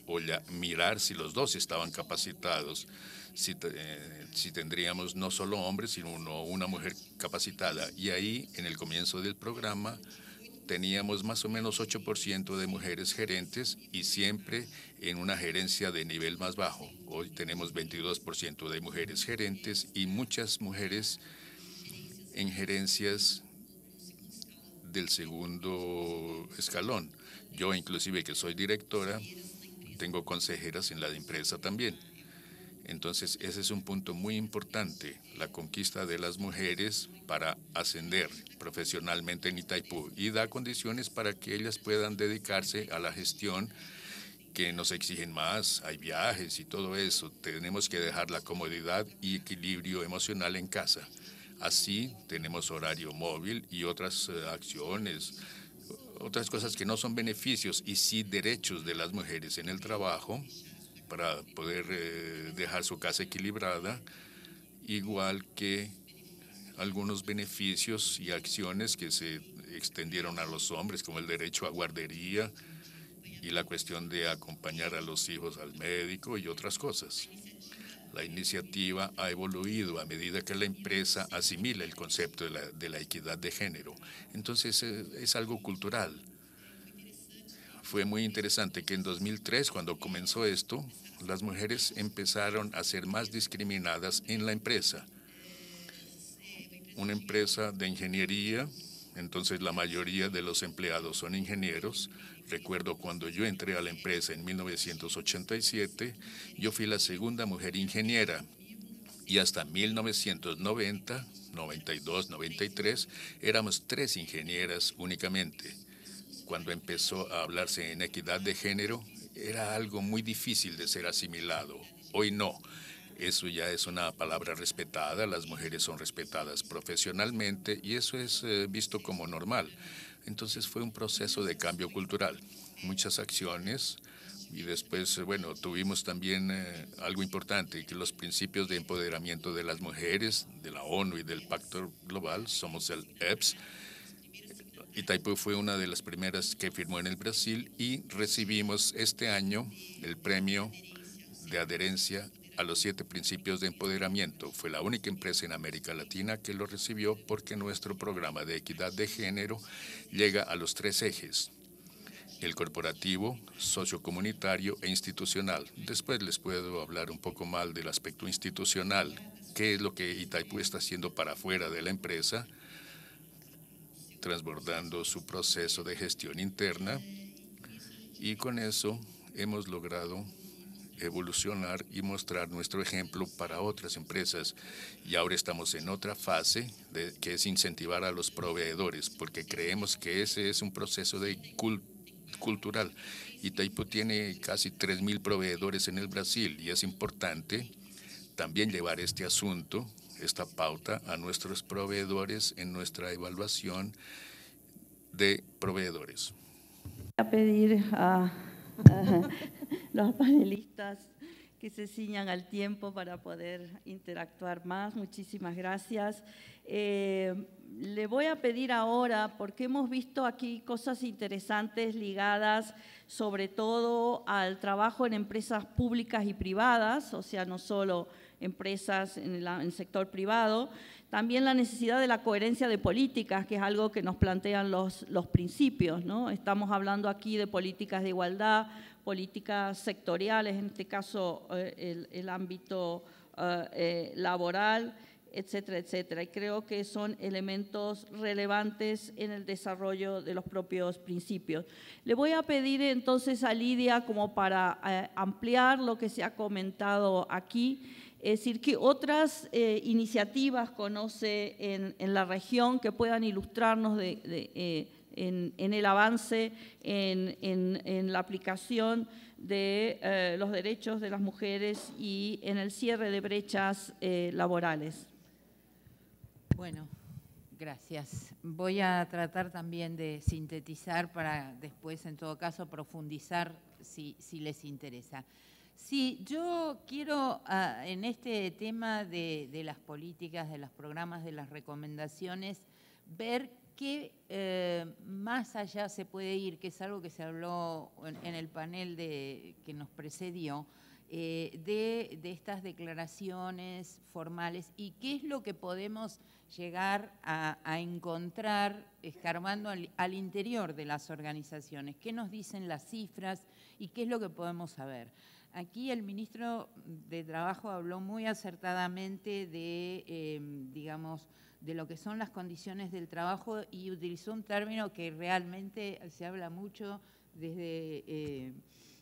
mirar si los dos estaban capacitados, si, eh, si tendríamos no solo hombres, sino una mujer capacitada. Y ahí, en el comienzo del programa, teníamos más o menos 8% de mujeres gerentes y siempre en una gerencia de nivel más bajo. Hoy tenemos 22% de mujeres gerentes y muchas mujeres en gerencias del segundo escalón. Yo inclusive que soy directora, tengo consejeras en la empresa también. Entonces, ese es un punto muy importante, la conquista de las mujeres para ascender profesionalmente en Itaipú y da condiciones para que ellas puedan dedicarse a la gestión que nos exigen más, hay viajes y todo eso. Tenemos que dejar la comodidad y equilibrio emocional en casa. Así tenemos horario móvil y otras eh, acciones, otras cosas que no son beneficios y sí derechos de las mujeres en el trabajo para poder eh, dejar su casa equilibrada, igual que algunos beneficios y acciones que se extendieron a los hombres, como el derecho a guardería y la cuestión de acompañar a los hijos al médico y otras cosas. La iniciativa ha evoluido a medida que la empresa asimila el concepto de la, equidad de género. Entonces eh, es algo cultural. Fue muy interesante que en 2003, cuando comenzó esto, las mujeres empezaron a ser más discriminadas en la empresa. Una empresa de ingeniería, entonces la mayoría de los empleados son ingenieros, Recuerdo cuando yo entré a la empresa en 1987, yo fui la segunda mujer ingeniera y hasta 1990, 92, 93, éramos tres ingenieras únicamente. Cuando empezó a hablarse en equidad de género, era algo muy difícil de ser asimilado. Hoy no. Eso ya es una palabra respetada, las mujeres son respetadas profesionalmente y eso es eh, visto como normal. Entonces fue un proceso de cambio cultural, muchas acciones y después, bueno, tuvimos también eh, algo importante, que los principios de empoderamiento de las mujeres, de la ONU y del Pacto Global, somos el EPS. Itaipu fue una de las primeras que firmó en el Brasil y recibimos este año el premio de adherencia a los siete principios de empoderamiento. Fue la única empresa en América Latina que lo recibió porque nuestro programa de equidad de género llega a los tres ejes, el corporativo, sociocomunitario e institucional. Después les puedo hablar un poco más del aspecto institucional, qué es lo que Itaipu está haciendo para afuera de la empresa, transbordando su proceso de gestión interna y con eso hemos logrado evolucionar y mostrar nuestro ejemplo para otras empresas. Y ahora estamos en otra fase de, que es incentivar a los proveedores, porque creemos que ese es un proceso de cultural. Itaipu tiene casi 3.000 proveedores en el Brasil y es importante también llevar este asunto, esta pauta, a nuestros proveedores en nuestra evaluación de proveedores. A pedir a los panelistas que se ciñan al tiempo para poder interactuar más. Muchísimas gracias. Eh, le voy a pedir ahora, porque hemos visto aquí cosas interesantes ligadas sobre todo al trabajo en empresas públicas y privadas, o sea, no solo empresas en el, sector privado, también la necesidad de la coherencia de políticas, que es algo que nos plantean los, los principios. ¿no? Estamos hablando aquí de políticas de igualdad, políticas sectoriales, en este caso eh, el, ámbito eh, eh, laboral, etcétera, etcétera. Y creo que son elementos relevantes en el desarrollo de los propios principios. Le voy a pedir entonces a Lidia como para ampliar lo que se ha comentado aquí, es decir, que otras iniciativas conoce en, la región que puedan ilustrarnos de en, el avance, en, la aplicación de eh, los derechos de las mujeres y en el cierre de brechas eh, laborales. Bueno, gracias. Voy a tratar también de sintetizar para después, en todo caso, profundizar si, les interesa. Sí, yo quiero ah, en este tema de, las políticas, de los programas, de las recomendaciones, ver ¿Qué eh, más allá se puede ir? Que es algo que se habló en, el panel de, que nos precedió, eh, de, estas declaraciones formales y qué es lo que podemos llegar a, encontrar escarbando al, interior de las organizaciones, qué nos dicen las cifras y qué es lo que podemos saber. Aquí el ministro de Trabajo habló muy acertadamente de, eh, digamos, de lo que son las condiciones del trabajo y utilizó un término que realmente se habla mucho desde, eh,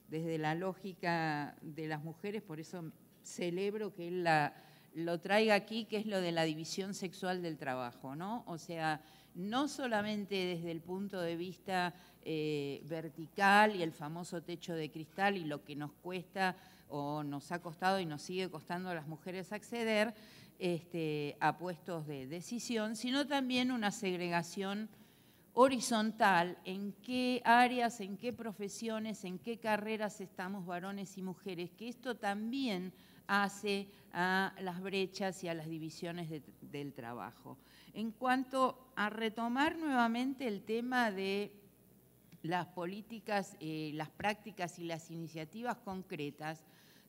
desde la lógica de las mujeres, por eso celebro que él la, lo traiga aquí, que es lo de la división sexual del trabajo, ¿no? O sea, no solamente desde el punto de vista eh, vertical y el famoso techo de cristal y lo que nos cuesta o nos ha costado y nos sigue costando a las mujeres acceder este, a puestos de decisión, sino también una segregación horizontal en qué áreas, en qué profesiones, en qué carreras estamos varones y mujeres, que esto también hace a las brechas y a las divisiones del trabajo. En cuanto a retomar nuevamente el tema de las políticas, eh, las prácticas y las iniciativas concretas,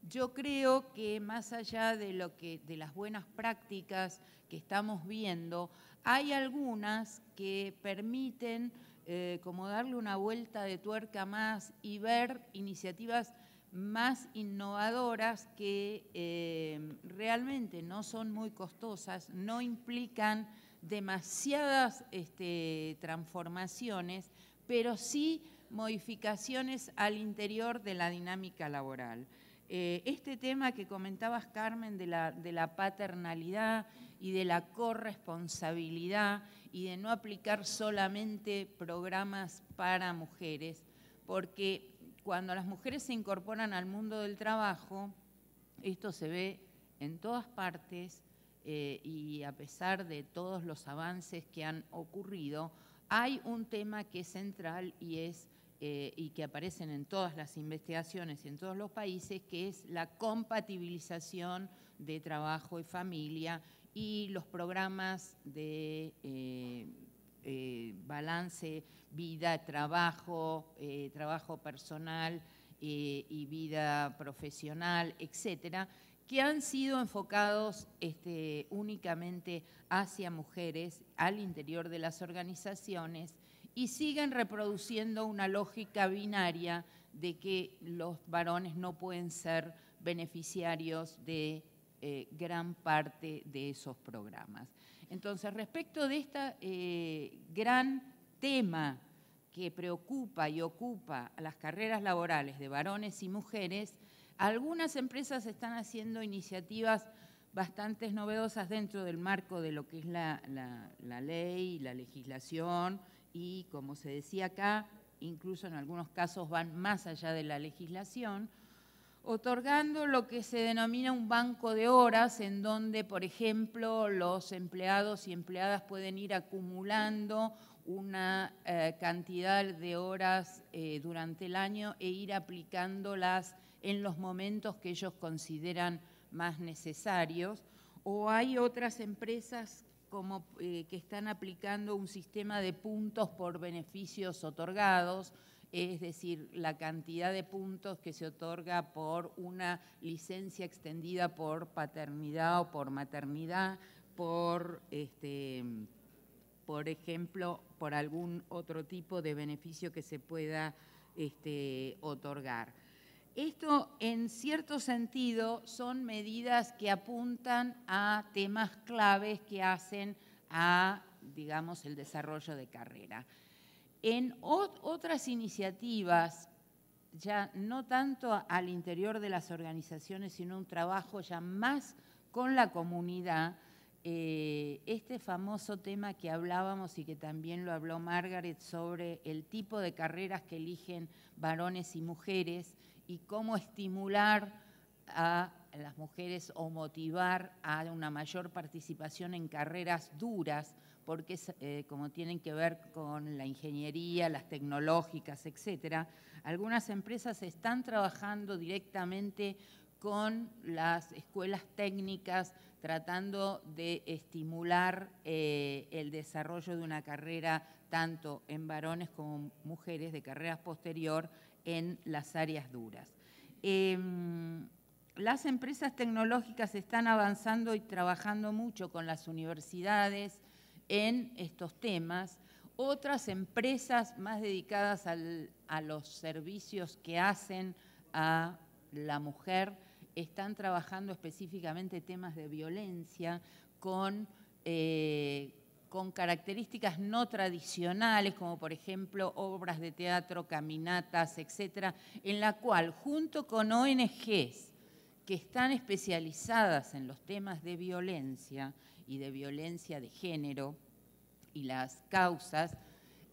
yo creo que más allá de, lo que, de las buenas prácticas que estamos viendo, hay algunas que permiten eh, como darle una vuelta de tuerca más y ver iniciativas más innovadoras que eh, realmente no son muy costosas, no implican demasiadas este, transformaciones, pero sí modificaciones al interior de la dinámica laboral. Eh, este tema que comentabas, Carmen, de la, paternalidad y de la corresponsabilidad y de no aplicar solamente programas para mujeres, porque cuando las mujeres se incorporan al mundo del trabajo, esto se ve en todas partes eh, y a pesar de todos los avances que han ocurrido, hay un tema que es central y es eh, y que aparecen en todas las investigaciones y en todos los países, que es la compatibilización de trabajo y familia y los programas de eh, eh, balance vida-trabajo, trabajo personal y vida profesional, etcétera, que han sido enfocados este, únicamente hacia mujeres al interior de las organizaciones y siguen reproduciendo una lógica binaria de que los varones no pueden ser beneficiarios de eh, gran parte de esos programas. Entonces, respecto de este gran tema que preocupa y ocupa a las carreras laborales de varones y mujeres, algunas empresas están haciendo iniciativas bastante novedosas dentro del marco de lo que es la, ley, la legislación y, como se decía acá, incluso en algunos casos van más allá de la legislación, otorgando lo que se denomina un banco de horas en donde, por ejemplo, los empleados y empleadas pueden ir acumulando una eh, cantidad de horas eh, durante el año e ir aplicándolas en los momentos que ellos consideran más necesarios. O hay otras empresas como eh, que están aplicando un sistema de puntos por beneficios otorgados, es decir, la cantidad de puntos que se otorga por una licencia extendida por paternidad o por maternidad, por, este, por ejemplo, por algún otro tipo de beneficio que se pueda este, otorgar. Esto, en cierto sentido, son medidas que apuntan a temas claves que hacen a, digamos, el desarrollo de carrera. En otras iniciativas, ya no tanto al interior de las organizaciones, sino un trabajo ya más con la comunidad, eh, este famoso tema que hablábamos y que también lo habló Margaret sobre el tipo de carreras que eligen varones y mujeres, y cómo estimular a las mujeres o motivar a una mayor participación en carreras duras, porque eh, como tienen que ver con la ingeniería, las tecnológicas, etcétera, algunas empresas están trabajando directamente con las escuelas técnicas, tratando de estimular eh, el desarrollo de una carrera tanto en varones como mujeres de carreras posterior en las áreas duras. Em, las empresas tecnológicas están avanzando y trabajando mucho con las universidades en estos temas. Otras empresas más dedicadas a los servicios que hacen a la mujer están trabajando específicamente temas de violencia con eh, con características no tradicionales, como por ejemplo obras de teatro, caminatas, etcétera, en la cual, junto con ONGs que están especializadas en los temas de violencia y de violencia de género y las causas,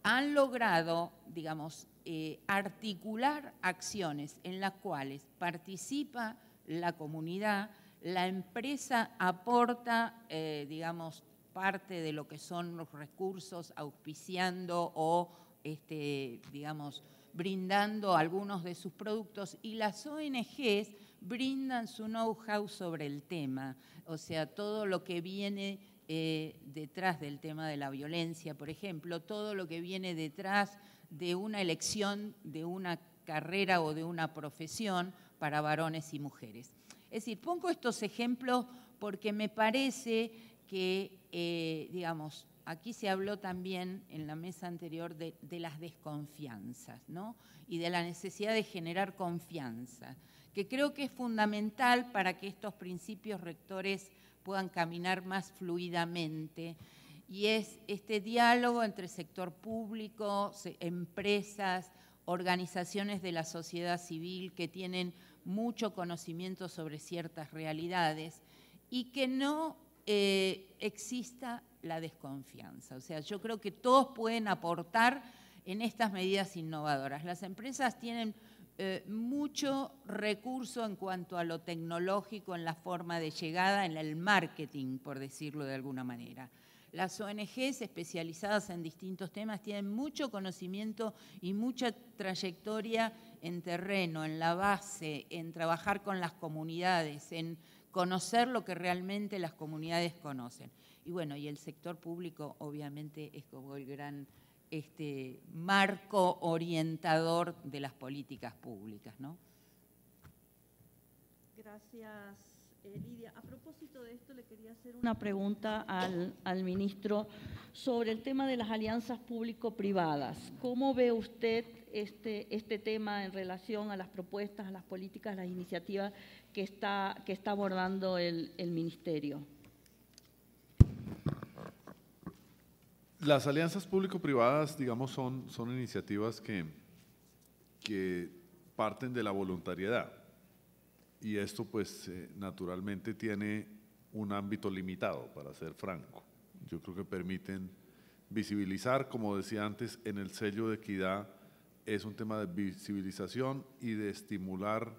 han logrado, digamos, eh, articular acciones en las cuales participa la comunidad, la empresa aporta, eh, digamos, parte de lo que son los recursos, auspiciando o, este, digamos, brindando algunos de sus productos y las ONGs brindan su know-how sobre el tema, o sea, todo lo que viene eh, detrás del tema de la violencia, por ejemplo, todo lo que viene detrás de una elección de una carrera o de una profesión para varones y mujeres. Es decir, pongo estos ejemplos porque me parece que, eh, digamos, aquí se habló también en la mesa anterior de, las desconfianzas, ¿no? Y de la necesidad de generar confianza, que creo que es fundamental para que estos principios rectores puedan caminar más fluidamente. Y es este diálogo entre sector público, empresas, organizaciones de la sociedad civil que tienen mucho conocimiento sobre ciertas realidades y que no eh, exista la desconfianza. O sea, yo creo que todos pueden aportar en estas medidas innovadoras. Las empresas tienen eh, mucho recurso en cuanto a lo tecnológico, en la forma de llegada, en el marketing, por decirlo de alguna manera. Las ONGs especializadas en distintos temas tienen mucho conocimiento y mucha trayectoria en terreno, en la base, en trabajar con las comunidades, en conocer lo que realmente las comunidades conocen. Y bueno, y el sector público obviamente es como el gran este, marco orientador de las políticas públicas, ¿no? Gracias, eh, Lidia. A propósito de esto, le quería hacer una pregunta al, al ministro sobre el tema de las alianzas público-privadas. ¿Cómo ve usted este, este tema en relación a las propuestas, a las políticas, a las iniciativas que está, que está abordando el, Ministerio. Las alianzas público-privadas, digamos, son, son iniciativas que, que parten de la voluntariedad. Y esto, pues, eh, naturalmente tiene un ámbito limitado, para ser franco. Yo creo que permiten visibilizar, como decía antes, en el sello de equidad es un tema de visibilización y de estimular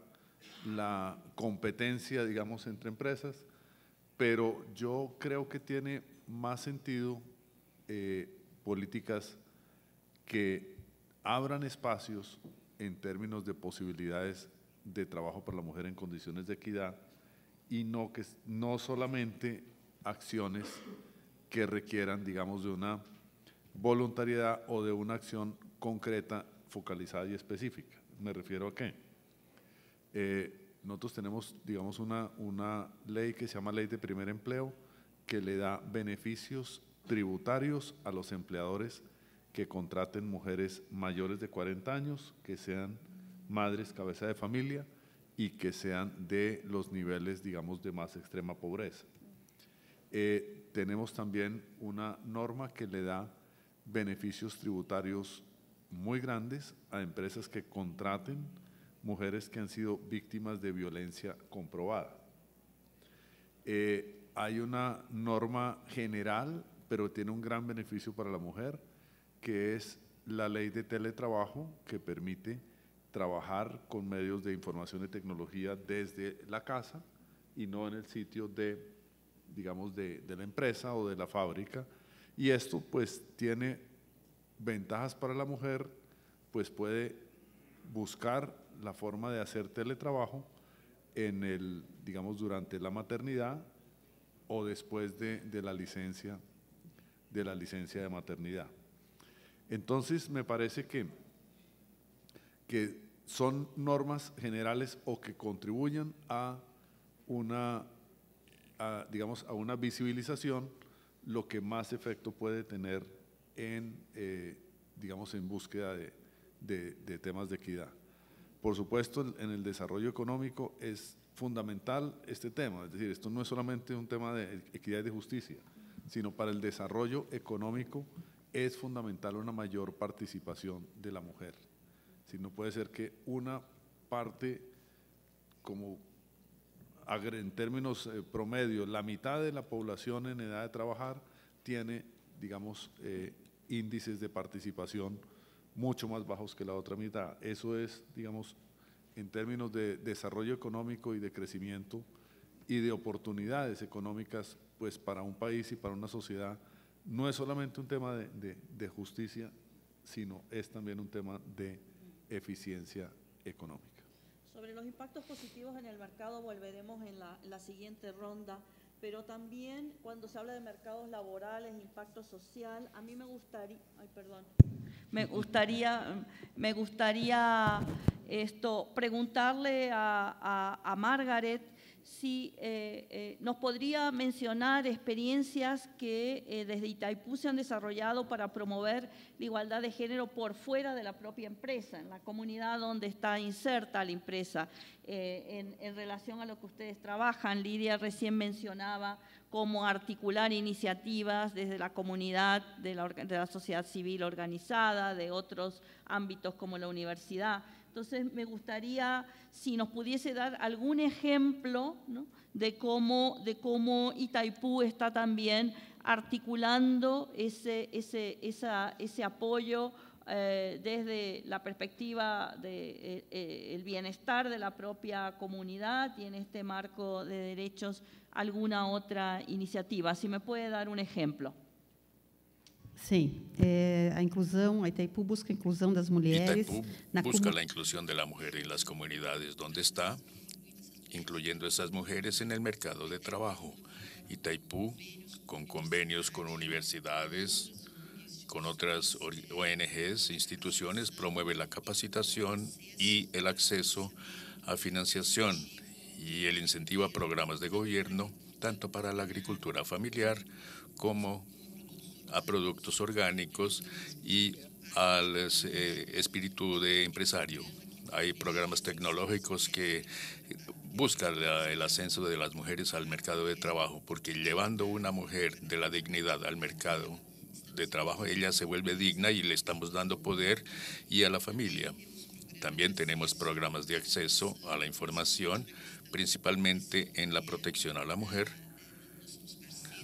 la competencia, digamos, entre empresas, pero yo creo que tiene más sentido eh, políticas que abran espacios en términos de posibilidades de trabajo para la mujer en condiciones de equidad y no, que, no solamente acciones que requieran, digamos, de una voluntariedad o de una acción concreta, focalizada y específica. ¿Me refiero a qué? Eh, nosotros tenemos, digamos, una, una ley que se llama Ley de Primer Empleo, que le da beneficios tributarios a los empleadores que contraten mujeres mayores de 40 años, que sean madres cabeza de familia y que sean de los niveles, digamos, de más extrema pobreza. Eh, tenemos también una norma que le da beneficios tributarios muy grandes a empresas que contraten mujeres que han sido víctimas de violencia comprobada. Eh, hay una norma general, pero tiene un gran beneficio para la mujer, que es la ley de teletrabajo, que permite trabajar con medios de información y tecnología desde la casa y no en el sitio de, digamos, de, de la empresa o de la fábrica. Y esto pues tiene ventajas para la mujer, pues puede buscar la forma de hacer teletrabajo en el, digamos, durante la maternidad o después de, la licencia de la licencia de maternidad. Entonces me parece que, que son normas generales o que contribuyen a una, digamos, a una visibilización, lo que más efecto puede tener en, eh, digamos, en búsqueda de temas de equidad. Por supuesto, en el desarrollo económico es fundamental este tema, es decir, esto no es solamente un tema de equidad y de justicia, sino para el desarrollo económico es fundamental una mayor participación de la mujer. Si no puede ser que una parte, como en términos eh, promedio, la mitad de la población en edad de trabajar tiene, digamos, eh, índices de participación mucho más bajos que la otra mitad. Eso es, digamos, en términos de desarrollo económico y de crecimiento y de oportunidades económicas, pues para un país y para una sociedad, no es solamente un tema de, justicia, sino es también un tema de eficiencia económica. Sobre los impactos positivos en el mercado volveremos en la, en la siguiente ronda pero también cuando se habla de mercados laborales, impacto social, a mí me gustaría, ay, perdón, me gustaría, me gustaría esto, preguntarle a, Margaret si eh, eh, nos podría mencionar experiencias que eh, desde Itaipú se han desarrollado para promover la igualdad de género por fuera de la propia empresa, en la comunidad donde está inserta la empresa. En, relación a lo que ustedes trabajan, Lidia recién mencionaba cómo articular iniciativas desde la comunidad, de la sociedad civil organizada, de otros ámbitos como la universidad. Entonces, me gustaría si nos pudiese dar algún ejemplo de, cómo, de cómo Itaipú está también articulando ese, ese, ese apoyo eh, desde la perspectiva del de, eh, eh, bienestar de la propia comunidad y en este marco de derechos alguna otra iniciativa. Si me puede dar un ejemplo. Sim, é, a inclusão, a Itaipu busca a inclusão das mulheres. Itaipu busca a inclusão da mulher em las comunidades onde está, incluyendo essas mulheres en el mercado de trabajo. Itaipú, con convenios con universidades, con otras ONGs, instituciones, promueve la capacitación y el acceso a financiación y el incentivo a programas de gobierno, tanto para la agricultura familiar como a productos orgánicos y al eh, espíritu de empresario. Hay programas tecnológicos que buscan el ascenso de las mujeres al mercado de trabajo, porque llevando una mujer de la dignidad al mercado de trabajo, ella se vuelve digna y le estamos dando poder y a la familia. También tenemos programas de acceso a la información, principalmente en la protección a la mujer.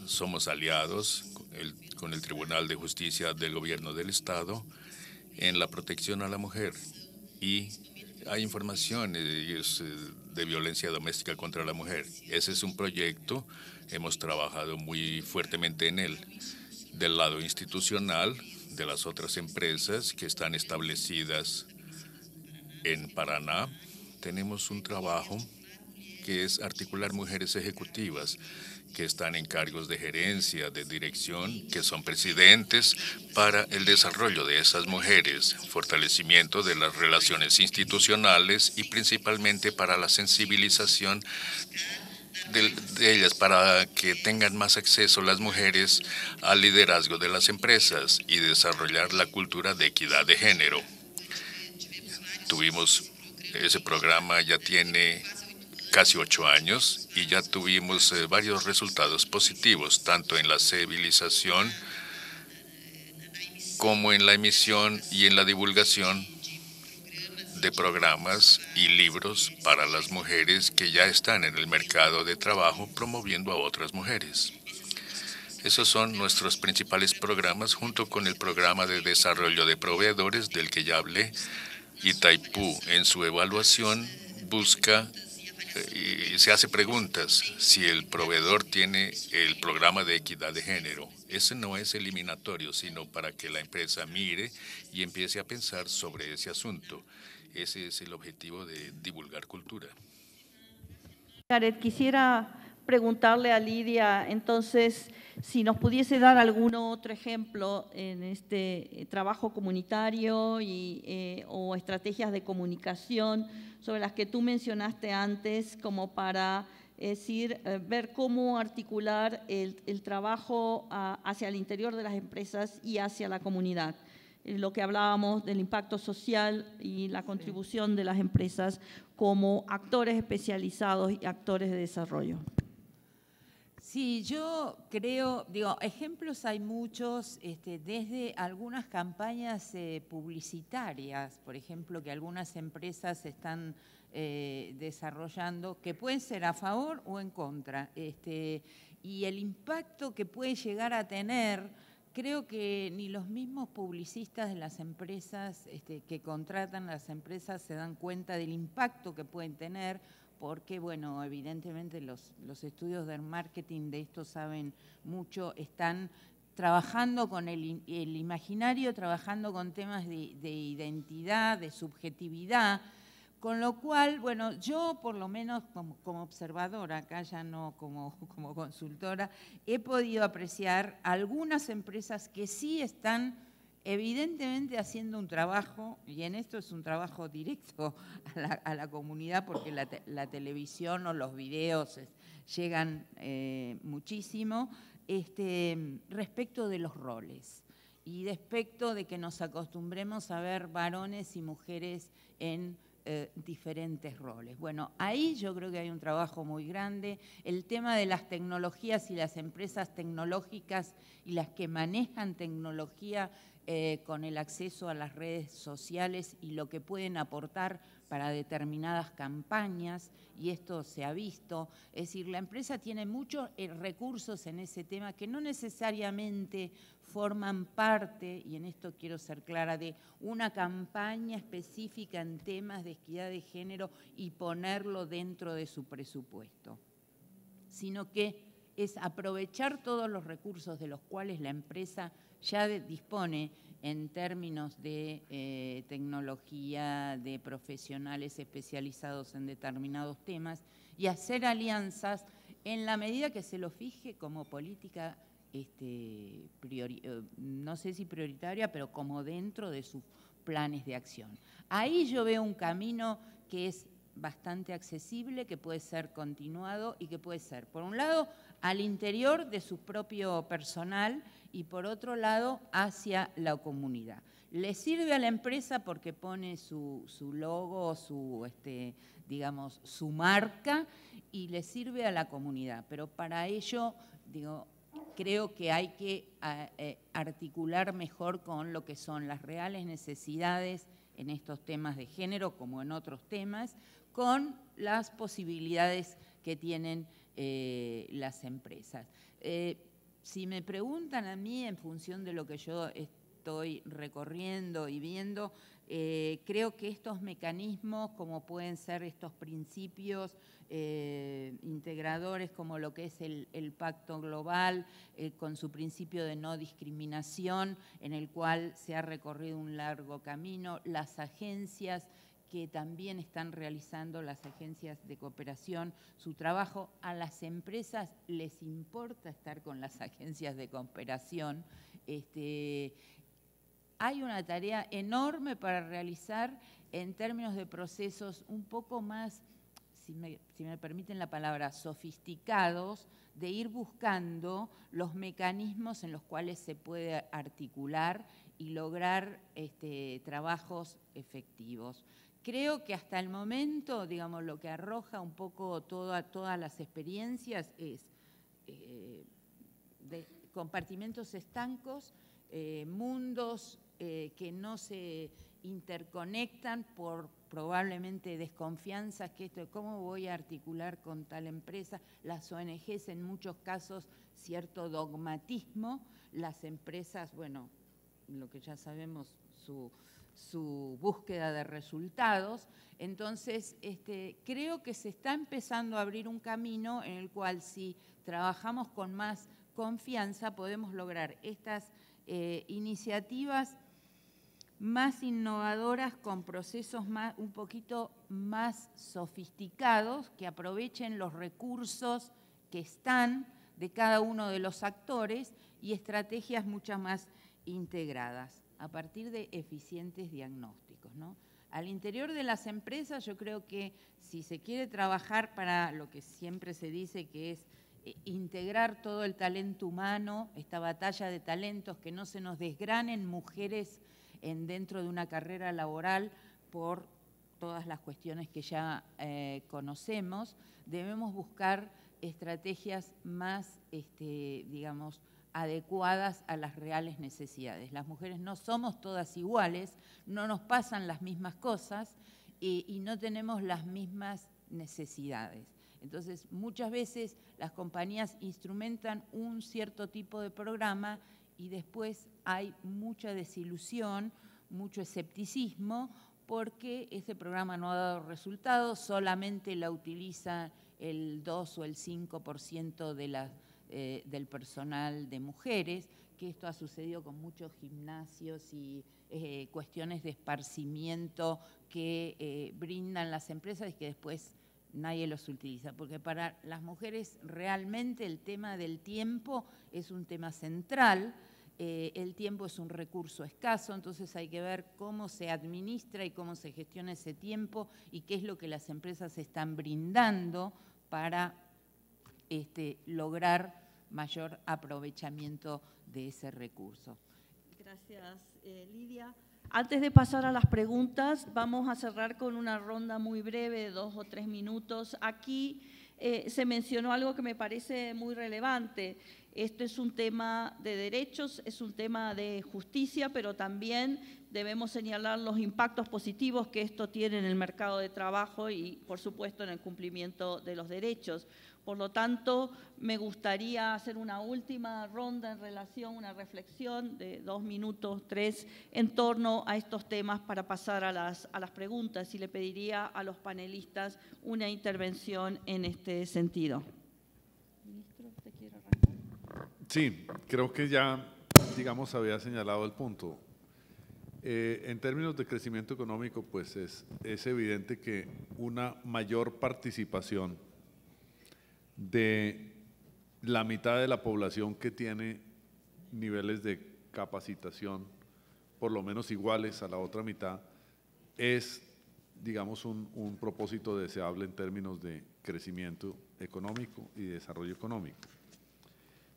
Somos aliados con el Tribunal de Justicia del Gobierno del Estado en la protección a la mujer. Y hay informaciones de violencia doméstica contra la mujer. Ese es un proyecto, hemos trabajado muy fuertemente en él. Del lado institucional, de las otras empresas que están establecidas en Paraná, tenemos un trabajo que es articular mujeres ejecutivas que están en cargos de gerencia, de dirección, que son presidentes para el desarrollo de esas mujeres, fortalecimiento de las relaciones institucionales y principalmente para la sensibilización de, ellas, para que tengan más acceso las mujeres al liderazgo de las empresas y desarrollar la cultura de equidad de género. Tuvimos ese programa, ya tiene casi ocho años y ya tuvimos eh, varios resultados positivos, tanto en la civilización como en la emisión y en la divulgación de programas y libros para las mujeres que ya están en el mercado de trabajo promoviendo a otras mujeres. Esos son nuestros principales programas junto con el programa de desarrollo de proveedores del que ya hablé. Itaipú en su evaluación busca y se hace preguntas si el proveedor tiene el programa de equidad de género. Ese no es eliminatorio, sino para que la empresa mire y empiece a pensar sobre ese asunto. Ese es el objetivo de divulgar cultura. Quisiera preguntarle a Lidia, entonces, si nos pudiese dar algún otro ejemplo en este eh, trabajo comunitario y, eh, o estrategias de comunicación sobre las que tú mencionaste antes, como para decir, eh, ver cómo articular el, trabajo hacia el interior de las empresas y hacia la comunidad. Lo que hablábamos del impacto social y la contribución de las empresas como actores especializados y actores de desarrollo. Sí, yo creo, digo, ejemplos hay muchos, este, desde algunas campañas eh, publicitarias, por ejemplo, que algunas empresas están eh, desarrollando, que pueden ser a favor o en contra, este, y el impacto que puede llegar a tener creo que ni los mismos publicistas de las empresas este, que contratan las empresas se dan cuenta del impacto que pueden tener, porque, bueno, evidentemente los, estudios del marketing de esto saben mucho, están trabajando con el, imaginario, trabajando con temas de, de identidad, de subjetividad, con lo cual, bueno, yo por lo menos como, observadora, acá ya no como, como, consultora, he podido apreciar algunas empresas que sí están evidentemente haciendo un trabajo, y en esto es un trabajo directo a la, comunidad porque la, televisión o los videos llegan eh, muchísimo, este, respecto de los roles y respecto de que nos acostumbremos a ver varones y mujeres en eh, diferentes roles. Bueno, ahí yo creo que hay un trabajo muy grande. El tema de las tecnologías y las empresas tecnológicas y las que manejan tecnología eh, con el acceso a las redes sociales y lo que pueden aportar para determinadas campañas, y esto se ha visto. Es decir, la empresa tiene muchos eh, recursos en ese tema que no necesariamente forman parte, y en esto quiero ser clara, de una campaña específica en temas de equidad de género y ponerlo dentro de su presupuesto, sino que es aprovechar todos los recursos de los cuales la empresa ya dispone en términos de eh, tecnología, de profesionales especializados en determinados temas y hacer alianzas en la medida que se lo fije como política, este, eh, no sé si prioritaria, pero como dentro de sus planes de acción. Ahí yo veo un camino que es bastante accesible, que puede ser continuado y que puede ser, por un lado, al interior de su propio personal y por otro lado hacia la comunidad. Le sirve a la empresa porque pone su, logo, su, este, digamos, su marca y le sirve a la comunidad. Pero para ello, digo, creo que hay que eh, articular mejor con lo que son las reales necesidades en estos temas de género como en otros temas, con las posibilidades que tienen eh, las empresas. Eh, si me preguntan a mí en función de lo que yo estoy recorriendo y viendo, eh, creo que estos mecanismos, como pueden ser estos principios integradores, como lo que es el, el pacto global, con su principio de no discriminación, en el cual se ha recorrido un largo camino, las agencias que también están realizando las agencias de cooperación su trabajo. A las empresas les importa estar con las agencias de cooperación. Este, hay una tarea enorme para realizar en términos de procesos un poco más, si me, permiten la palabra, sofisticados, de ir buscando los mecanismos en los cuales se puede articular y lograr este, trabajos efectivos. Creo que hasta el momento, digamos, lo que arroja un poco todas las experiencias es eh, compartimentos estancos, eh, mundos eh, que no se interconectan por probablemente desconfianzas que esto, ¿cómo voy a articular con tal empresa? Las ONGs en muchos casos cierto dogmatismo, las empresas, bueno, lo que ya sabemos, su su búsqueda de resultados. Entonces, este, creo que se está empezando a abrir un camino en el cual si trabajamos con más confianza podemos lograr estas eh, iniciativas más innovadoras con procesos más, un poquito más sofisticados que aprovechen los recursos que están de cada uno de los actores y estrategias mucho más integradas a partir de eficientes diagnósticos. ¿no? Al interior de las empresas yo creo que si se quiere trabajar para lo que siempre se dice que es eh, integrar todo el talento humano, esta batalla de talentos, que no se nos desgranen mujeres en, dentro de una carrera laboral por todas las cuestiones que ya eh, conocemos, debemos buscar estrategias más, este, digamos, adecuadas a las reales necesidades. Las mujeres no somos todas iguales, no nos pasan las mismas cosas y, no tenemos las mismas necesidades. Entonces, muchas veces las compañías instrumentan un cierto tipo de programa y después hay mucha desilusión, mucho escepticismo, porque este programa no ha dado resultados, solamente la utiliza el 2 o el 5% de la, eh, del personal de mujeres, que esto ha sucedido con muchos gimnasios y eh, cuestiones de esparcimiento que eh, brindan las empresas y que después nadie los utiliza, porque para las mujeres realmente el tema del tiempo es un tema central, el tiempo es un recurso escaso, entonces hay que ver cómo se administra y cómo se gestiona ese tiempo y qué es lo que las empresas están brindando para este, lograr mayor aprovechamiento de ese recurso. Gracias, eh, Lidia. Antes de pasar a las preguntas, vamos a cerrar con una ronda muy breve dos o tres minutos. Aquí eh, se mencionó algo que me parece muy relevante. Esto es un tema de derechos, es un tema de justicia, pero también debemos señalar los impactos positivos que esto tiene en el mercado de trabajo y, por supuesto, en el cumplimiento de los derechos. Por lo tanto, me gustaría hacer una última ronda en relación, una reflexión de dos minutos, tres, en torno a estos temas para pasar a las, a las preguntas y le pediría a los panelistas una intervención en este sentido. Ministro, ¿usted quiere Sí, creo que ya, digamos, había señalado el punto. Eh, en términos de crecimiento económico, pues es, es evidente que una mayor participación de la mitad de la población que tiene niveles de capacitación por lo menos iguales a la otra mitad, es, digamos, un, propósito deseable en términos de crecimiento económico y desarrollo económico.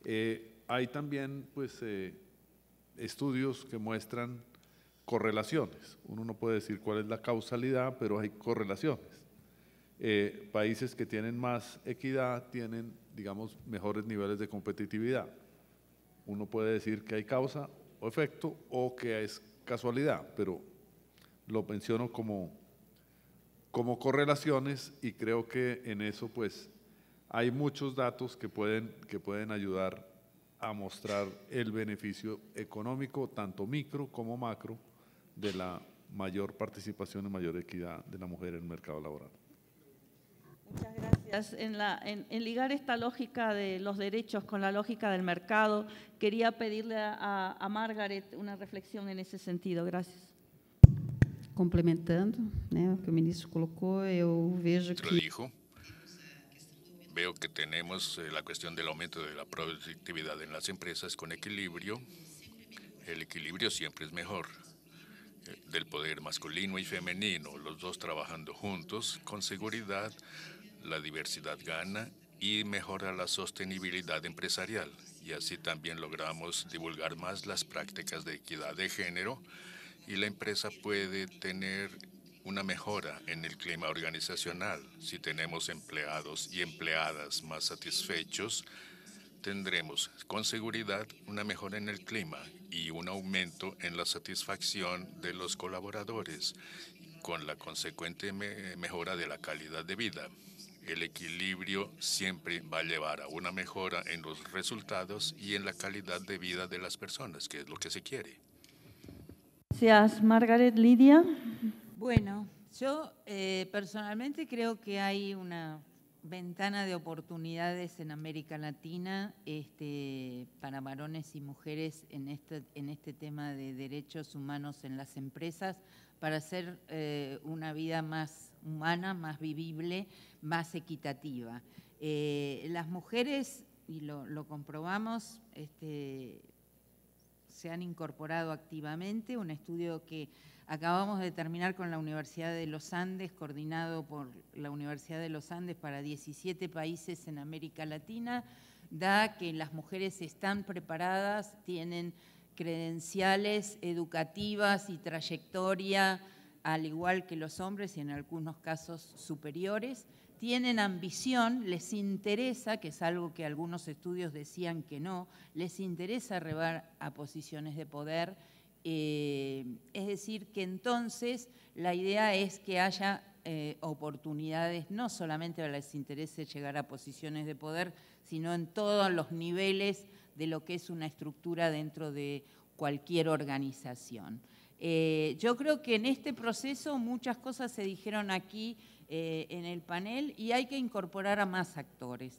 Eh, hay también, pues, eh, estudios que muestran correlaciones. Uno no puede decir cuál es la causalidad, pero hay correlaciones. Eh, países que tienen más equidad tienen, digamos, mejores niveles de competitividad. Uno puede decir que hay causa o efecto o que es casualidad, pero lo menciono como, como correlaciones y creo que en eso pues hay muchos datos que pueden, que pueden ayudar a mostrar el beneficio económico, tanto micro como macro, de la mayor participación y mayor equidad de la mujer en el mercado laboral. Muchas gracias. En, ligar esta lógica de los derechos con la lógica del mercado, quería pedirle a, Margaret una reflexión en ese sentido. Gracias. Complementando lo que el ministro colocó, yo veo que... Veo que tenemos eh, la cuestión del aumento de la productividad en las empresas con equilibrio. El equilibrio siempre es mejor eh, del poder masculino y femenino, los dos trabajando juntos, con seguridad la diversidad gana y mejora la sostenibilidad empresarial. Y así también logramos divulgar más las prácticas de equidad de género y la empresa puede tener una mejora en el clima organizacional. Si tenemos empleados y empleadas más satisfechos, tendremos con seguridad una mejora en el clima y un aumento en la satisfacción de los colaboradores, con la consecuente mejora de la calidad de vida el equilibrio siempre va a llevar a una mejora en los resultados y en la calidad de vida de las personas, que es lo que se quiere. Gracias, Margaret. Lidia. Bueno, yo eh, personalmente creo que hay una ventana de oportunidades en América Latina este, para varones y mujeres en este, en este tema de derechos humanos en las empresas para hacer eh, una vida más humana, más vivible, más equitativa. Eh, las mujeres, y lo, comprobamos, este, se han incorporado activamente, un estudio que acabamos de terminar con la Universidad de los Andes, coordinado por la Universidad de los Andes para 17 países en América Latina, da que las mujeres están preparadas, tienen credenciales educativas y trayectoria, al igual que los hombres y en algunos casos superiores, tienen ambición, les interesa, que es algo que algunos estudios decían que no, les interesa arribar a posiciones de poder. Eh, es decir, que entonces la idea es que haya eh, oportunidades, no solamente les interese llegar a posiciones de poder, sino en todos los niveles de lo que es una estructura dentro de cualquier organización. Eh, yo creo que en este proceso muchas cosas se dijeron aquí eh, en el panel y hay que incorporar a más actores.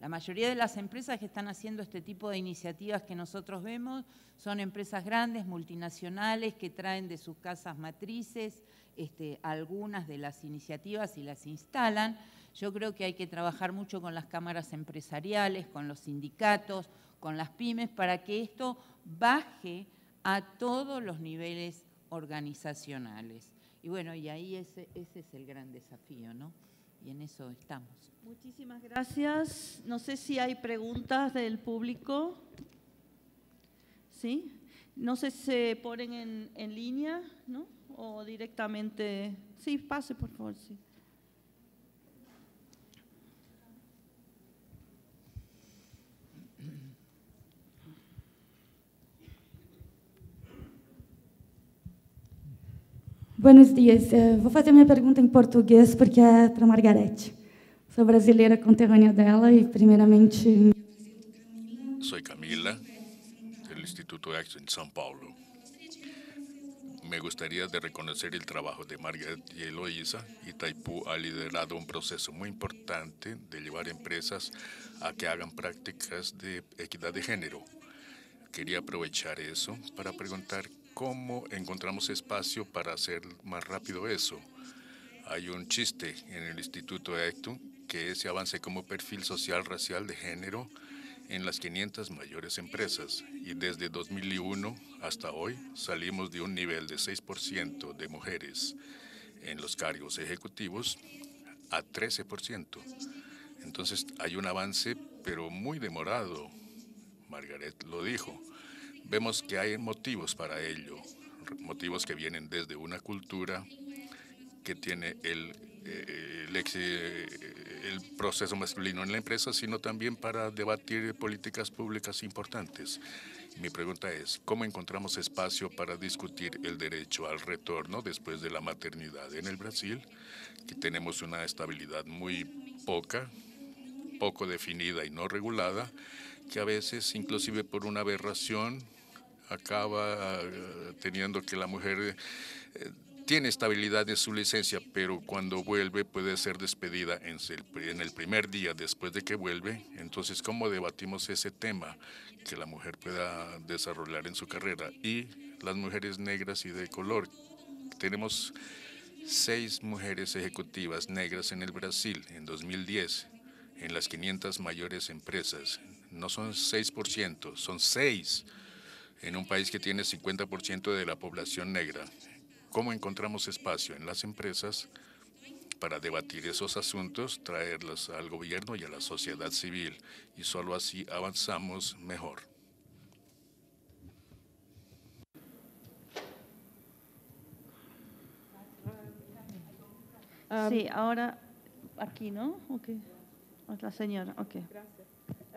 La mayoría de las empresas que están haciendo este tipo de iniciativas que nosotros vemos son empresas grandes, multinacionales, que traen de sus casas matrices este, algunas de las iniciativas y las instalan. Yo creo que hay que trabajar mucho con las cámaras empresariales, con los sindicatos, con las pymes, para que esto baje a todos los niveles organizacionales. Y bueno, y ahí ese, ese es el gran desafío, ¿no? Y en eso estamos. Muchísimas gracias. No sé si hay preguntas del público. ¿Sí? No sé si se ponen en, en línea, ¿no? O directamente. Sí, pase, por favor, sí. Buenos dias. Uh, vou fazer minha pergunta em português porque é para Margarete. Sou brasileira conterrânea dela e, primeiramente. Soy Camila, del Instituto Action en São Paulo. Me gustaría de reconocer el trabajo de Margaret y Eloísa. Itaipú ha liderado un proceso muy importante de llevar empresas a que hagan prácticas de equidad de género. Quería aprovechar eso para preguntar cómo encontramos espacio para hacer más rápido eso. Hay un chiste en el Instituto ECTU que ese avance como perfil social racial de género en las 500 mayores empresas y desde 2001 hasta hoy salimos de un nivel de 6% de mujeres en los cargos ejecutivos a 13%. Entonces hay un avance, pero muy demorado. Margaret lo dijo. Vemos que hay motivos para ello, motivos que vienen desde una cultura que tiene el, eh, el, el, proceso masculino en la empresa, sino también para debatir políticas públicas importantes. Mi pregunta es, ¿cómo encontramos espacio para discutir el derecho al retorno después de la maternidad en el Brasil? Que tenemos una estabilidad muy poca, poco definida y no regulada, que a veces, inclusive por una aberración, acaba eh, teniendo que la mujer eh, tiene estabilidad en su licencia, pero cuando vuelve puede ser despedida en el primer día después de que vuelve. Entonces, ¿cómo debatimos ese tema que la mujer pueda desarrollar en su carrera? Y las mujeres negras y de color. Tenemos seis mujeres ejecutivas negras en el Brasil en 2010, en las 500 mayores empresas. No son 6%, son 6 en un país que tiene 50% de la población negra. ¿Cómo encontramos espacio en las empresas para debatir esos asuntos, traerlos al gobierno y a la sociedad civil? Y solo así avanzamos mejor. Sí, ahora aquí, ¿no? Okay. La señora, ok. Gracias.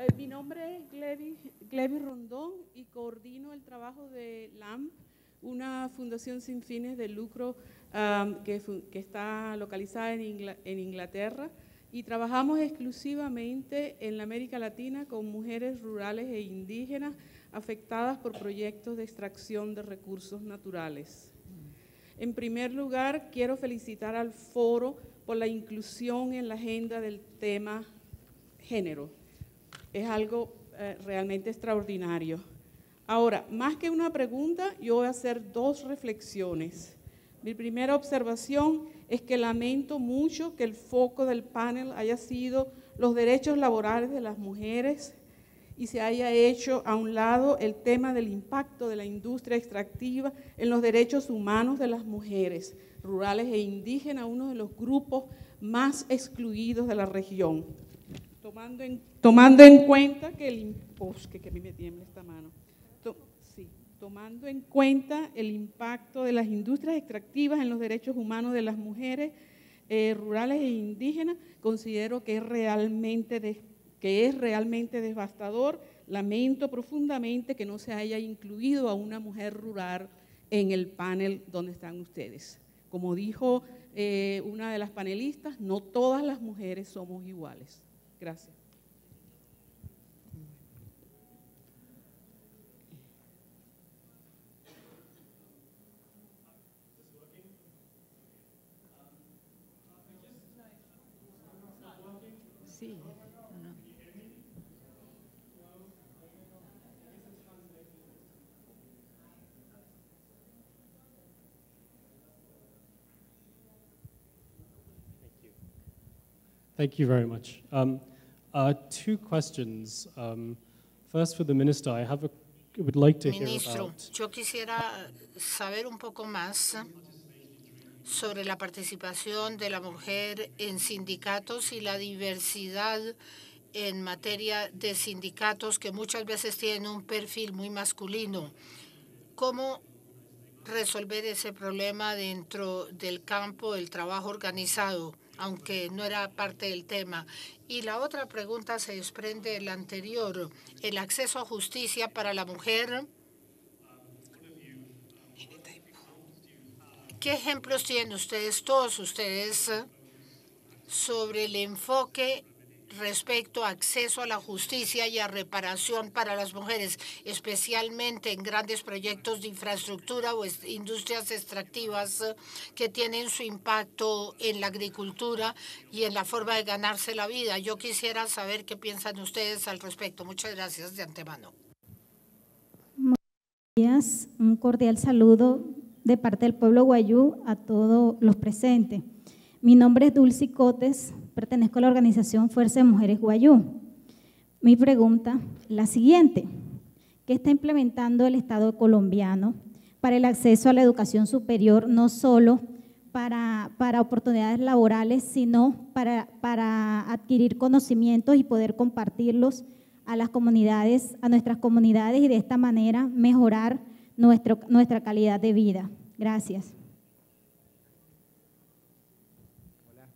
Eh, mi nombre es Glevi, Glevi, Rondón y coordino el trabajo de LAMP, una fundación sin fines de lucro um, que, que, está localizada en, Ingl en Inglaterra y trabajamos exclusivamente en la América Latina con mujeres rurales e indígenas afectadas por proyectos de extracción de recursos naturales. En primer lugar, quiero felicitar al foro por la inclusión en la agenda del tema género. Es algo eh, realmente extraordinario. Ahora, más que una pregunta, yo voy a hacer dos reflexiones. Mi primera observación es que lamento mucho que el foco del panel haya sido los derechos laborales de las mujeres y se haya hecho a un lado el tema del impacto de la industria extractiva en los derechos humanos de las mujeres rurales e indígenas, uno de los grupos más excluidos de la región tomando en, tomando en cuenta que el que, me tiembla esta mano, sí, tomando en cuenta el impacto de las industrias extractivas en los derechos humanos de las mujeres eh, rurales e indígenas, considero que es realmente de, que es realmente devastador. Lamento profundamente que no se haya incluido a una mujer rural en el panel donde están ustedes. Como dijo eh, una de las panelistas, no todas las mujeres somos iguales. Gracias. Sí. Thank you very much. Um, uh, two questions. Um, first, for the minister, I have a, would like to hear Ministro, about yo quisiera saber un poco más sobre la participación de la mujer en sindicatos y la diversidad en materia de sindicatos que muchas veces tienen un perfil muy masculino. ¿Cómo resolver ese problema dentro del campo del trabajo organizado, aunque no era parte del tema? Y la otra pregunta se desprende de la anterior, el acceso a justicia para la mujer. ¿Qué ejemplos tienen ustedes, todos ustedes, sobre el enfoque respecto a acceso a la justicia y a reparación para las mujeres, especialmente en grandes proyectos de infraestructura o industrias extractivas que tienen su impacto en la agricultura y en la forma de ganarse la vida? Yo quisiera saber qué piensan ustedes al respecto. Muchas gracias de antemano. Días, un cordial saludo de parte del pueblo guayú a todos los presentes. Mi nombre es Dulce Cotes, pertenezco a la organización Fuerza de Mujeres Guayú. Mi pregunta la siguiente. ¿Qué está implementando el Estado colombiano para el acceso a la educación superior, no solo para, para oportunidades laborales, sino para, para adquirir conocimientos y poder compartirlos a las comunidades, a nuestras comunidades y de esta manera mejorar nuestro, nuestra calidad de vida? Gracias. Hola,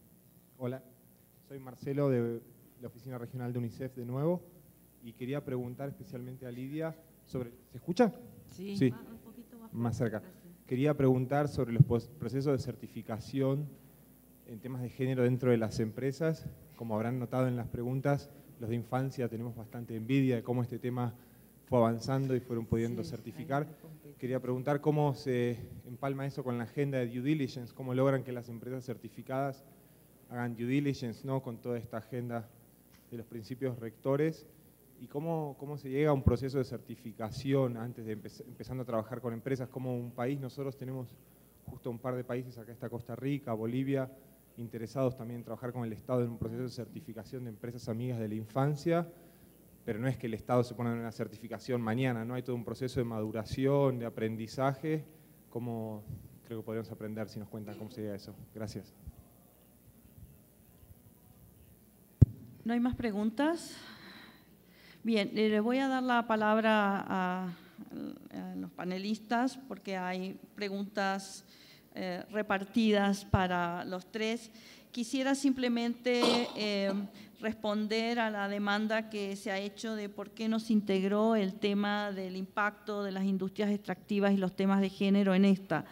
hola. Soy Marcelo de la Oficina Regional de UNICEF de nuevo y quería preguntar especialmente a Lidia sobre... ¿Se escucha? Sí. sí. Más cerca. Quería preguntar sobre los procesos de certificación en temas de género dentro de las empresas. Como habrán notado en las preguntas, los de infancia tenemos bastante envidia de cómo este tema fue avanzando y fueron pudiendo certificar. Quería preguntar cómo se empalma eso con la agenda de due diligence, cómo logran que las empresas certificadas hagan due diligence ¿no? con toda esta agenda de los principios rectores y cómo, cómo se llega a un proceso de certificación antes de empezando a trabajar con empresas. Como un país, nosotros tenemos justo un par de países, acá está Costa Rica, Bolivia, interesados también en trabajar con el Estado en un proceso de certificación de empresas amigas de la infancia, pero no es que el Estado se ponga en una certificación mañana, ¿no? Hay todo un proceso de maduración, de aprendizaje, ¿cómo creo que podríamos aprender si nos cuentan cómo sería eso? Gracias. ¿No hay más preguntas? Bien, eh, le voy a dar la palabra a, los panelistas porque hay preguntas eh, repartidas para los tres. Quisiera simplemente eh, responder a la demanda que se ha hecho de por qué nos integró el tema del impacto de las industrias extractivas y los temas de género en esta.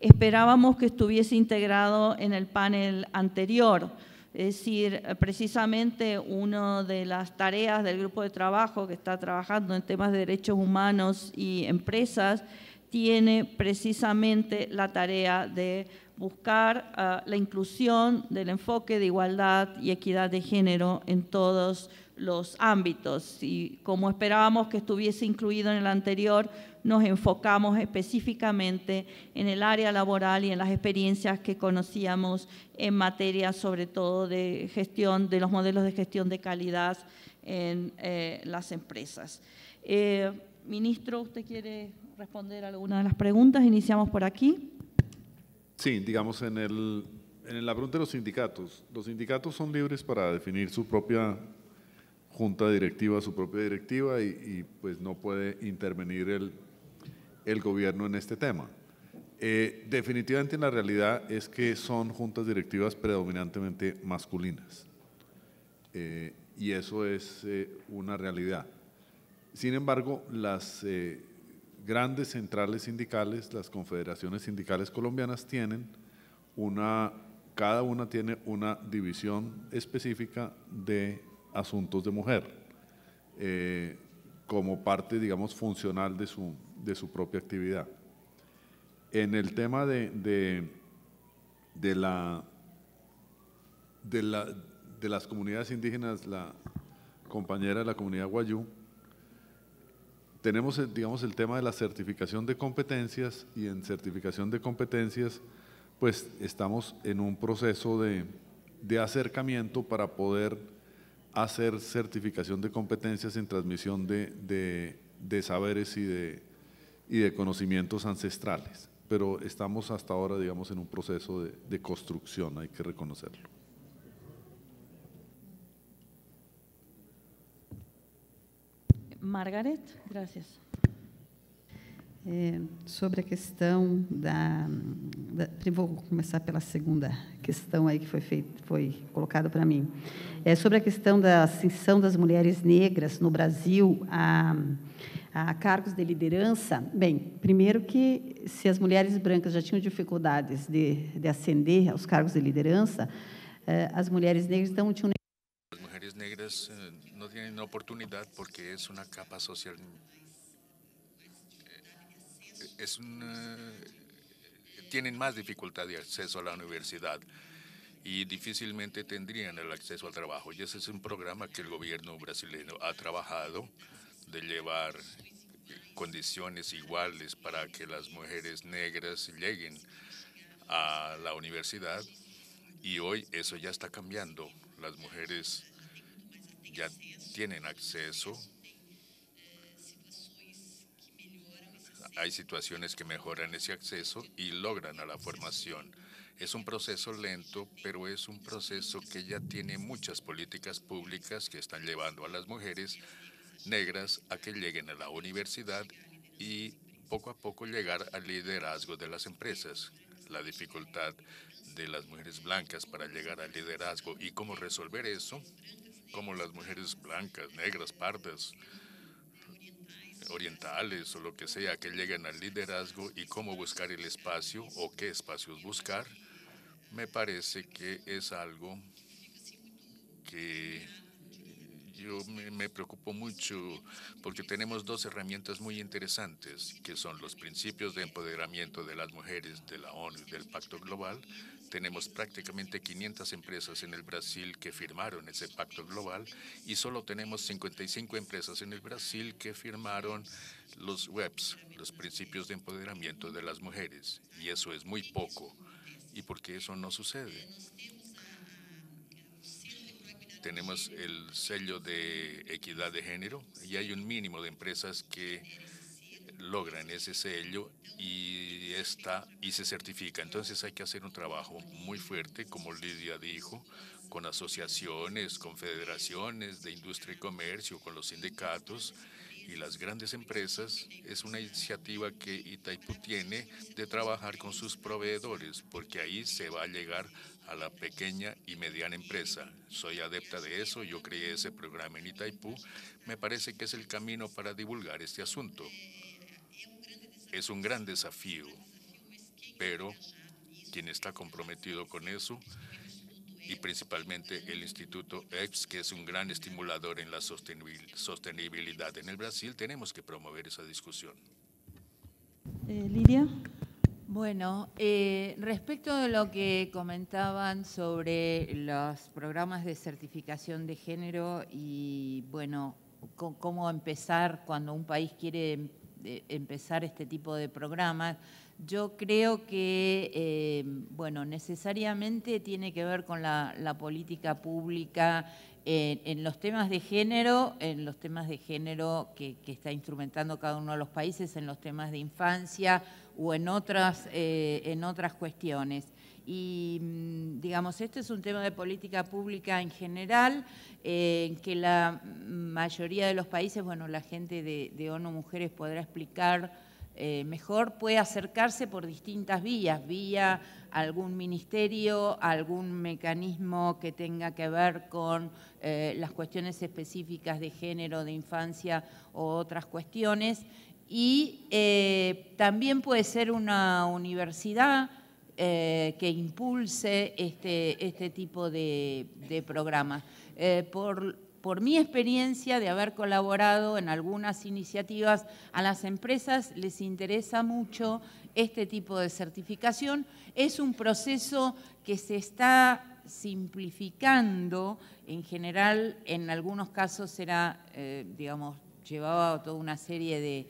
Esperábamos que estuviese integrado en el panel anterior es decir, precisamente una de las tareas del grupo de trabajo que está trabajando en temas de derechos humanos y empresas tiene precisamente la tarea de buscar ah, la inclusión del enfoque de igualdad y equidad de género en todos los ámbitos. Y como esperábamos que estuviese incluido en el anterior, nos enfocamos específicamente en el área laboral y en las experiencias que conocíamos en materia sobre todo de gestión, de los modelos de gestión de calidad en eh, las empresas. Eh, ministro, ¿usted quiere responder alguna de las preguntas? Iniciamos por aquí. Sí, digamos, en, el, en la pregunta de los sindicatos. Los sindicatos son libres para definir su propia junta directiva, su propia directiva y, y pues no puede intervenir el el gobierno en este tema. Eh, definitivamente la realidad es que son juntas directivas predominantemente masculinas eh, y eso es eh, una realidad. Sin embargo, las grandes centrales sindicales, las confederaciones sindicales colombianas tienen una, cada una tiene una división específica de asuntos de mujer como parte, digamos, funcional de su, de su propia actividad. En el tema de, de, la, de, la, de las comunidades indígenas, la compañera de la comunidad Guayú, tenemos, digamos, el tema de la certificación de competencias y en certificación de competencias, pues estamos en un proceso de, de acercamiento para poder hacer certificación de competencias en transmisión de, saberes y de, y de conocimientos ancestrales. Pero estamos hasta ahora, digamos, en un proceso de, de construcción, hay que reconocerlo. Margaret, gracias. É, sobre a questão da, da, Vou começar pela segunda questão aí que foi, feito, foi colocada para mim. É sobre a questão da ascensão das mulheres negras no Brasil a, a cargos de liderança. Bem, primeiro que se as mulheres brancas já tinham dificuldades de, de ascender aos cargos de liderança, eh, as mulheres negras não tinham. As mulheres negras eh, não têm oportunidade porque é uma capa social es tienen más dificultad de acceso a la universidad y difícilmente tendrían el acceso al trabajo. Y ese es un programa que el gobierno brasileño ha trabajado de llevar condiciones iguales para que las mujeres negras lleguen a la universidad y hoy eso ya está cambiando. Las mujeres ya tienen acceso hay situaciones que mejoran ese acceso y logran a la formación. Es un proceso lento, pero es un proceso que ya tiene muchas políticas públicas que están llevando a las mujeres negras a que lleguen a la universidad y poco a poco llegar al liderazgo de las empresas. La dificultad de las mujeres blancas para llegar al liderazgo y cómo resolver eso, como las mujeres blancas, negras, pardas, orientales o lo que sea que lleguen al liderazgo y cómo buscar el espacio o qué espacios buscar, me parece que es algo que yo me, preocupo mucho porque tenemos dos herramientas muy interesantes, que son los principios de empoderamiento de las mujeres de la ONU y del Pacto Global. Tenemos prácticamente 500 empresas en el Brasil que firmaron ese pacto global y solo tenemos 55 empresas en el Brasil que firmaron los WEPs, los principios de empoderamiento de las mujeres. Y eso es muy poco. ¿Y por qué eso no sucede? Tenemos el sello de equidad de género y hay un mínimo de empresas que logran ese sello y está y se certifica. Entonces hay que hacer un trabajo muy fuerte, como Lidia dijo, con asociaciones, con federaciones de industria y comercio, con los sindicatos y las grandes empresas. Es una iniciativa que Itaipu tiene de trabajar con sus proveedores, porque ahí se va a llegar a la pequeña y mediana empresa. Soy adepta de eso, yo creé ese programa en Itaipú. Me parece que es el camino para divulgar este asunto. Es un gran desafío, pero quien está comprometido con eso y principalmente el Instituto EPS, que es un gran estimulador en la sostenibilidad en el Brasil, tenemos que promover esa discusión. Eh, Lidia. Bueno, eh, respecto de lo que comentaban sobre los programas de certificación de género y, bueno, cómo empezar cuando un país quiere em, empezar este tipo de programas, yo creo que, eh, bueno, necesariamente tiene que ver con la, política pública en, los temas de género, en los temas de género que, está instrumentando cada uno de los países, en los temas de infancia o en otras, eh, en otras cuestiones. Y, mm, digamos, este es un tema de política pública en general, en que la mayoría de los países, bueno, la gente de, de ONU Mujeres podrá explicar eh, mejor puede acercarse por distintas vías, vía algún ministerio, algún mecanismo que tenga que ver con eh, las cuestiones específicas de género, de infancia o otras cuestiones. Y eh, también puede ser una universidad que impulse este, este tipo de, de programas. por mi experiencia de haber colaborado en algunas iniciativas, a las empresas les interesa mucho este tipo de certificación. Es un proceso que se está simplificando, en general, en algunos casos era, eh, digamos, llevaba toda una serie de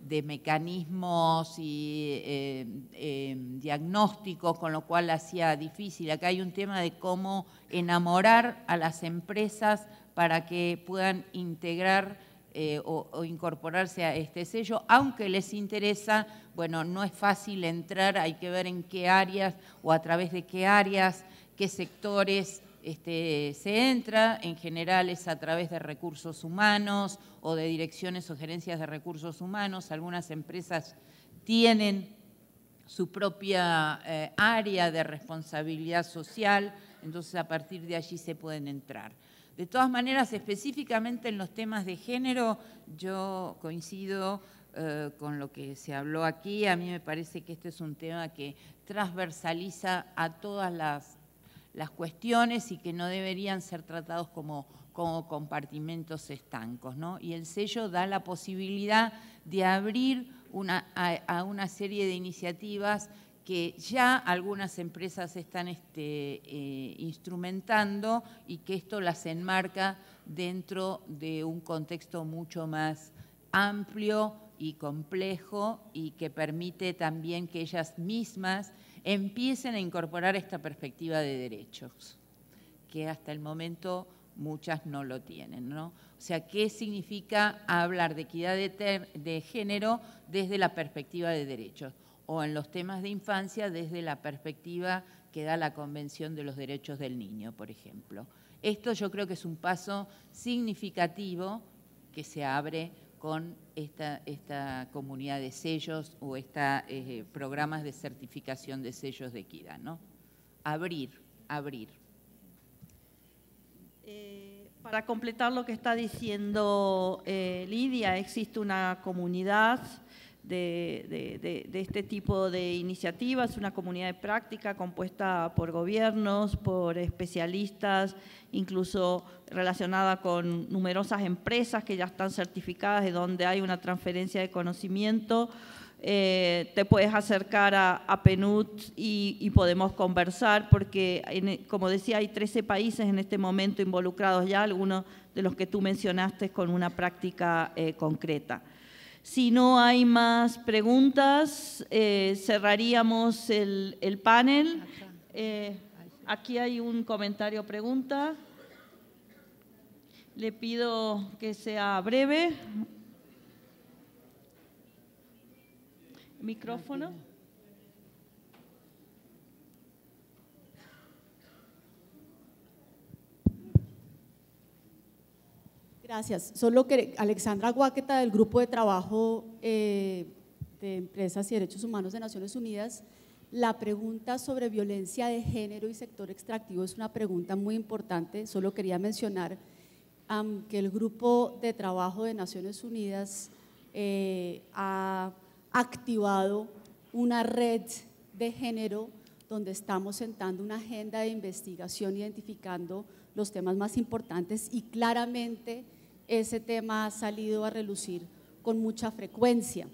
de mecanismos y eh, eh, diagnósticos, con lo cual hacía difícil. Acá hay un tema de cómo enamorar a las empresas para que puedan integrar eh, o, incorporarse a este sello, aunque les interesa, bueno, no es fácil entrar, hay que ver en qué áreas o a través de qué áreas, qué sectores este, se entra, en general es a través de recursos humanos o de direcciones o gerencias de recursos humanos. Algunas empresas tienen su propia eh, área de responsabilidad social, entonces a partir de allí se pueden entrar. De todas maneras, específicamente en los temas de género, yo coincido eh, con lo que se habló aquí. A mí me parece que este es un tema que transversaliza a todas las las cuestiones y que no deberían ser tratados como, como compartimentos estancos. ¿no? Y el sello da la posibilidad de abrir una, a, una serie de iniciativas que ya algunas empresas están este, eh, instrumentando y que esto las enmarca dentro de un contexto mucho más amplio y complejo y que permite también que ellas mismas empiecen a incorporar esta perspectiva de derechos, que hasta el momento muchas no lo tienen. ¿no? O sea, ¿qué significa hablar de equidad de, de, género desde la perspectiva de derechos? O en los temas de infancia desde la perspectiva que da la Convención de los Derechos del Niño, por ejemplo. Esto yo creo que es un paso significativo que se abre con esta, esta comunidad de sellos o estos eh, programas de certificación de sellos de equidad, ¿no? Abrir, abrir. Eh, para completar lo que está diciendo eh, Lidia, existe una comunidad de, este tipo de iniciativas, una comunidad de práctica compuesta por gobiernos, por especialistas, incluso relacionada con numerosas empresas que ya están certificadas, de donde hay una transferencia de conocimiento. Eh, te puedes acercar a, PNUD y, podemos conversar, porque, como decía, hay 13 países en este momento involucrados ya, algunos de los que tú mencionaste con una práctica eh, concreta. Si no hay más preguntas, eh, cerraríamos el, panel. Eh, aquí hay un comentario pregunta. Le pido que sea breve. Micrófono. Gracias. Solo que Alexandra Guaqueta del Grupo de Trabajo eh, de Empresas y Derechos Humanos de Naciones Unidas, la pregunta sobre violencia de género y sector extractivo es una pregunta muy importante. Solo quería mencionar que el Grupo de Trabajo de Naciones Unidas eh, ha activado una red de género donde estamos sentando una agenda de investigación identificando los temas más importantes y claramente ese tema ha salido a relucir con mucha frecuencia.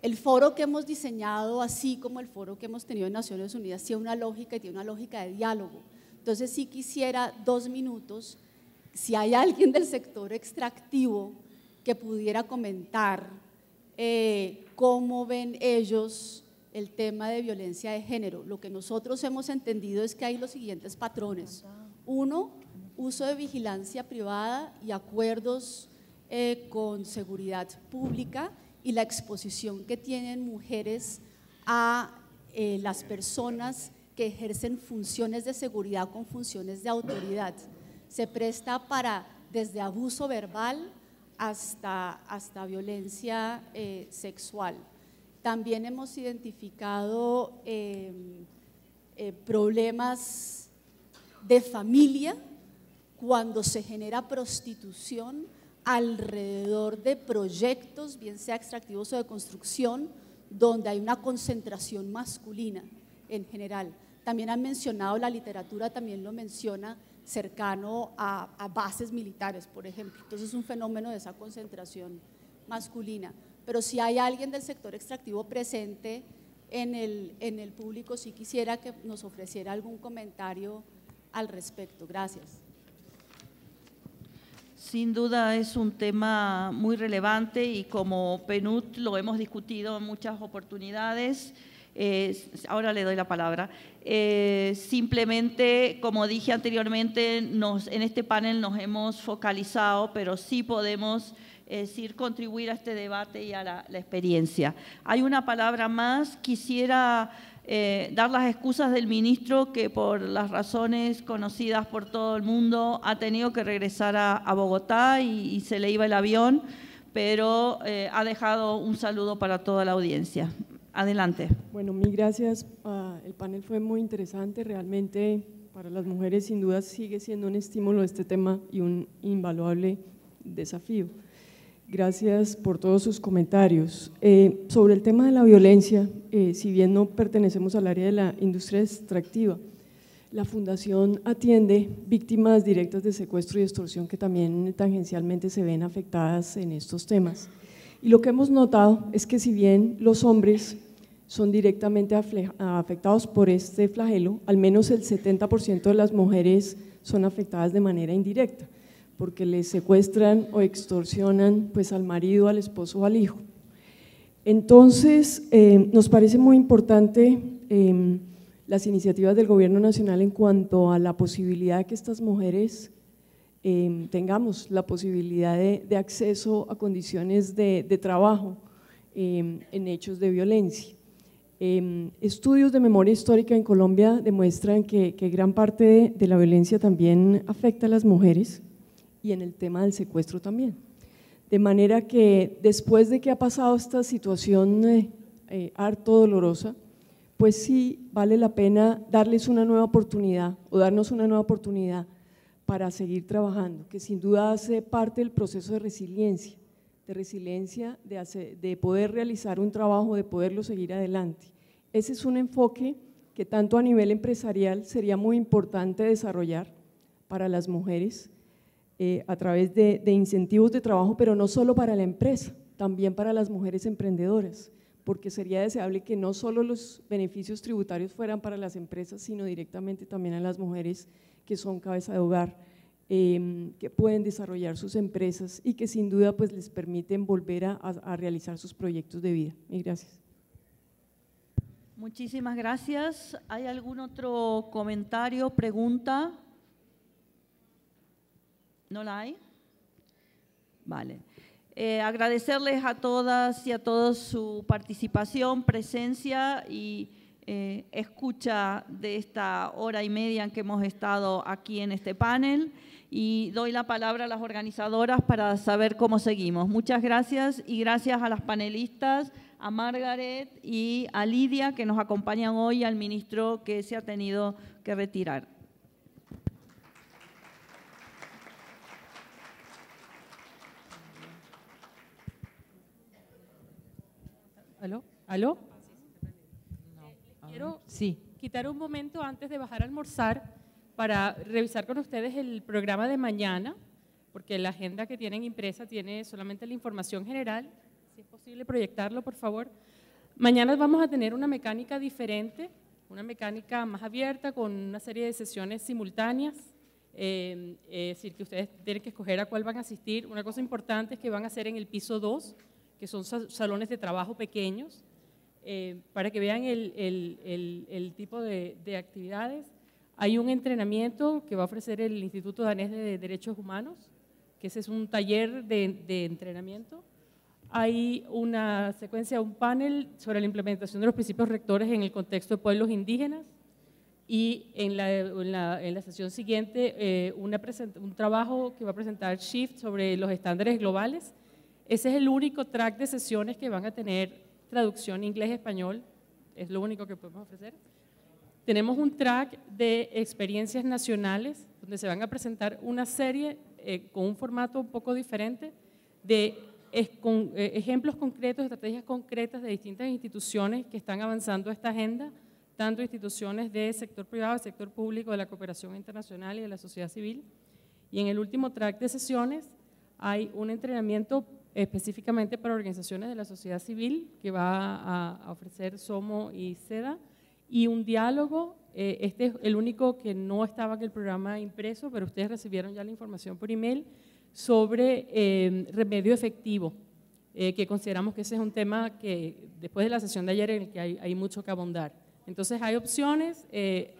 El foro que hemos diseñado, así como el foro que hemos tenido en Naciones Unidas, tiene una lógica y tiene una lógica de diálogo. Entonces sí quisiera dos minutos, si hay alguien del sector extractivo que pudiera comentar eh, cómo ven ellos el tema de violencia de género. Lo que nosotros hemos entendido es que hay los siguientes patrones. Uno, uso de vigilancia privada y acuerdos eh, con seguridad pública y la exposición que tienen mujeres a eh, las personas que ejercen funciones de seguridad con funciones de autoridad. Se presta para desde abuso verbal hasta, hasta violencia eh, sexual. También hemos identificado em, problemas de familia cuando se genera prostitución alrededor de proyectos, bien sea extractivos o de construcción, donde hay una concentración masculina en general. También han mencionado, la literatura también lo menciona, cercano a, bases militares, por ejemplo. Entonces es un fenómeno de esa concentración masculina. Pero si hay alguien del sector extractivo presente en el, en el público, sí quisiera que nos ofreciera algún comentario al respecto. Gracias. Sin duda es un tema muy relevante y como PNUD lo hemos discutido en muchas oportunidades. ahora le doy la palabra. Eh, simplemente, como dije anteriormente, en este panel nos hemos focalizado, pero sí podemos decir, contribuir a este debate y a la, experiencia. Hay una palabra más, quisiera eh, dar las excusas del ministro que por las razones conocidas por todo el mundo ha tenido que regresar a, Bogotá y, se le iba el avión, pero eh, ha dejado un saludo para toda la audiencia. Adelante. Bueno, mil gracias. Ah, el panel fue muy interesante. Realmente para las mujeres sin duda sigue siendo un estímulo este tema y un invaluable desafío. Gracias por todos sus comentarios. Eh, sobre el tema de la violencia, eh, si bien no pertenecemos al área de la industria extractiva, la Fundación atiende víctimas directas de secuestro y extorsión que también tangencialmente se ven afectadas en estos temas. Y lo que hemos notado es que si bien los hombres son directamente afectados por este flagelo, al menos el 70% de las mujeres son afectadas de manera indirecta porque le secuestran o extorsionan pues, al marido, al esposo o al hijo. Entonces, eh, nos parece muy importante em, las iniciativas del Gobierno Nacional en cuanto a la posibilidad de que estas mujeres em, tengamos la posibilidad de, acceso a condiciones de, trabajo em, en hechos de violencia. estudios de memoria histórica en Colombia demuestran que, gran parte de la violencia también afecta a las mujeres y en el tema del secuestro también. De manera que después de que ha pasado esta situación eh, eh, harto dolorosa, pues sí vale la pena darles una nueva oportunidad o darnos una nueva oportunidad para seguir trabajando, que sin duda hace parte del proceso de resiliencia, de resiliencia, de, de poder realizar un trabajo, de poderlo seguir adelante. Ese es un enfoque que tanto a nivel empresarial sería muy importante desarrollar para las mujeres, eh, a través de, incentivos de trabajo, pero no solo para la empresa, también para las mujeres emprendedoras, porque sería deseable que no solo los beneficios tributarios fueran para las empresas, sino directamente también a las mujeres que son cabeza de hogar, em, que pueden desarrollar sus empresas y que sin duda pues les permiten volver a, a realizar sus proyectos de vida. Y gracias. Muchísimas gracias. ¿Hay algún otro comentario, pregunta? ¿No la hay? Vale. Eh, agradecerles a todas y a todos su participación, presencia y eh, escucha de esta hora y media en que hemos estado aquí en este panel y doy la palabra a las organizadoras para saber cómo seguimos. Muchas gracias y gracias a las panelistas, a Margaret y a Lidia que nos acompañan hoy, al ministro que se ha tenido que retirar. ¿Aló? ¿Aló? quiero sí. quitar un momento antes de bajar a almorzar para revisar con ustedes el programa de mañana, porque la agenda que tienen impresa tiene solamente la información general. Si es posible proyectarlo, por favor. Mañana vamos a tener una mecánica diferente, una mecánica más abierta con una serie de sesiones simultáneas. Eh, es decir, que ustedes tienen que escoger a cuál van a asistir. Una cosa importante es que van a ser en el piso 2 que son salones de trabajo pequeños, eh, para que vean el, tipo de, actividades. Hay un entrenamiento que va a ofrecer el Instituto Danés de Derechos Humanos, que ese es un taller de, entrenamiento. Hay una secuencia, un panel sobre la implementación de los principios rectores en el contexto de pueblos indígenas y en la, en la, sesión siguiente eh, un trabajo que va a presentar Shift sobre los estándares globales ese es el único track de sesiones que van a tener traducción inglés-español, es lo único que podemos ofrecer. Tenemos un track de experiencias nacionales, donde se van a presentar una serie eh, con un formato un poco diferente de eh, ejemplos concretos, estrategias concretas de distintas instituciones que están avanzando esta agenda, tanto instituciones del sector privado, del sector público, de la cooperación internacional y de la sociedad civil. Y en el último track de sesiones hay un entrenamiento específicamente para organizaciones de la sociedad civil que va a, ofrecer SOMO y SEDA y un diálogo, eh, este es el único que no estaba en el programa impreso, pero ustedes recibieron ya la información por email, sobre eh, remedio efectivo, eh, que consideramos que ese es un tema que después de la sesión de ayer en el que hay, hay mucho que abundar. Entonces hay opciones. eh,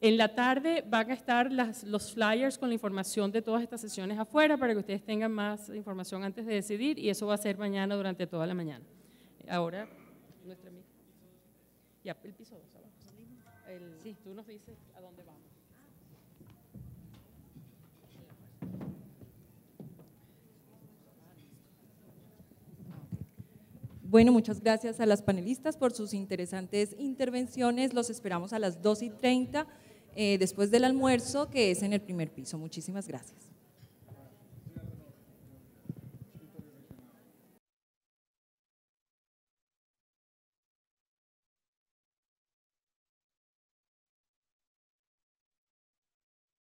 en la tarde van a estar las- los flyers con la información de todas estas sesiones afuera para que ustedes tengan más información antes de decidir y eso va a ser mañana durante toda la mañana. Ahora, nuestra amiga. Ya, el piso dos abajo. El- Tú nos dices a dónde vamos. Bueno, muchas gracias a las panelistas por sus interesantes intervenciones. Los esperamos a las 2 y 30 eh, después del almuerzo, que es en el primer piso. Muchísimas gracias.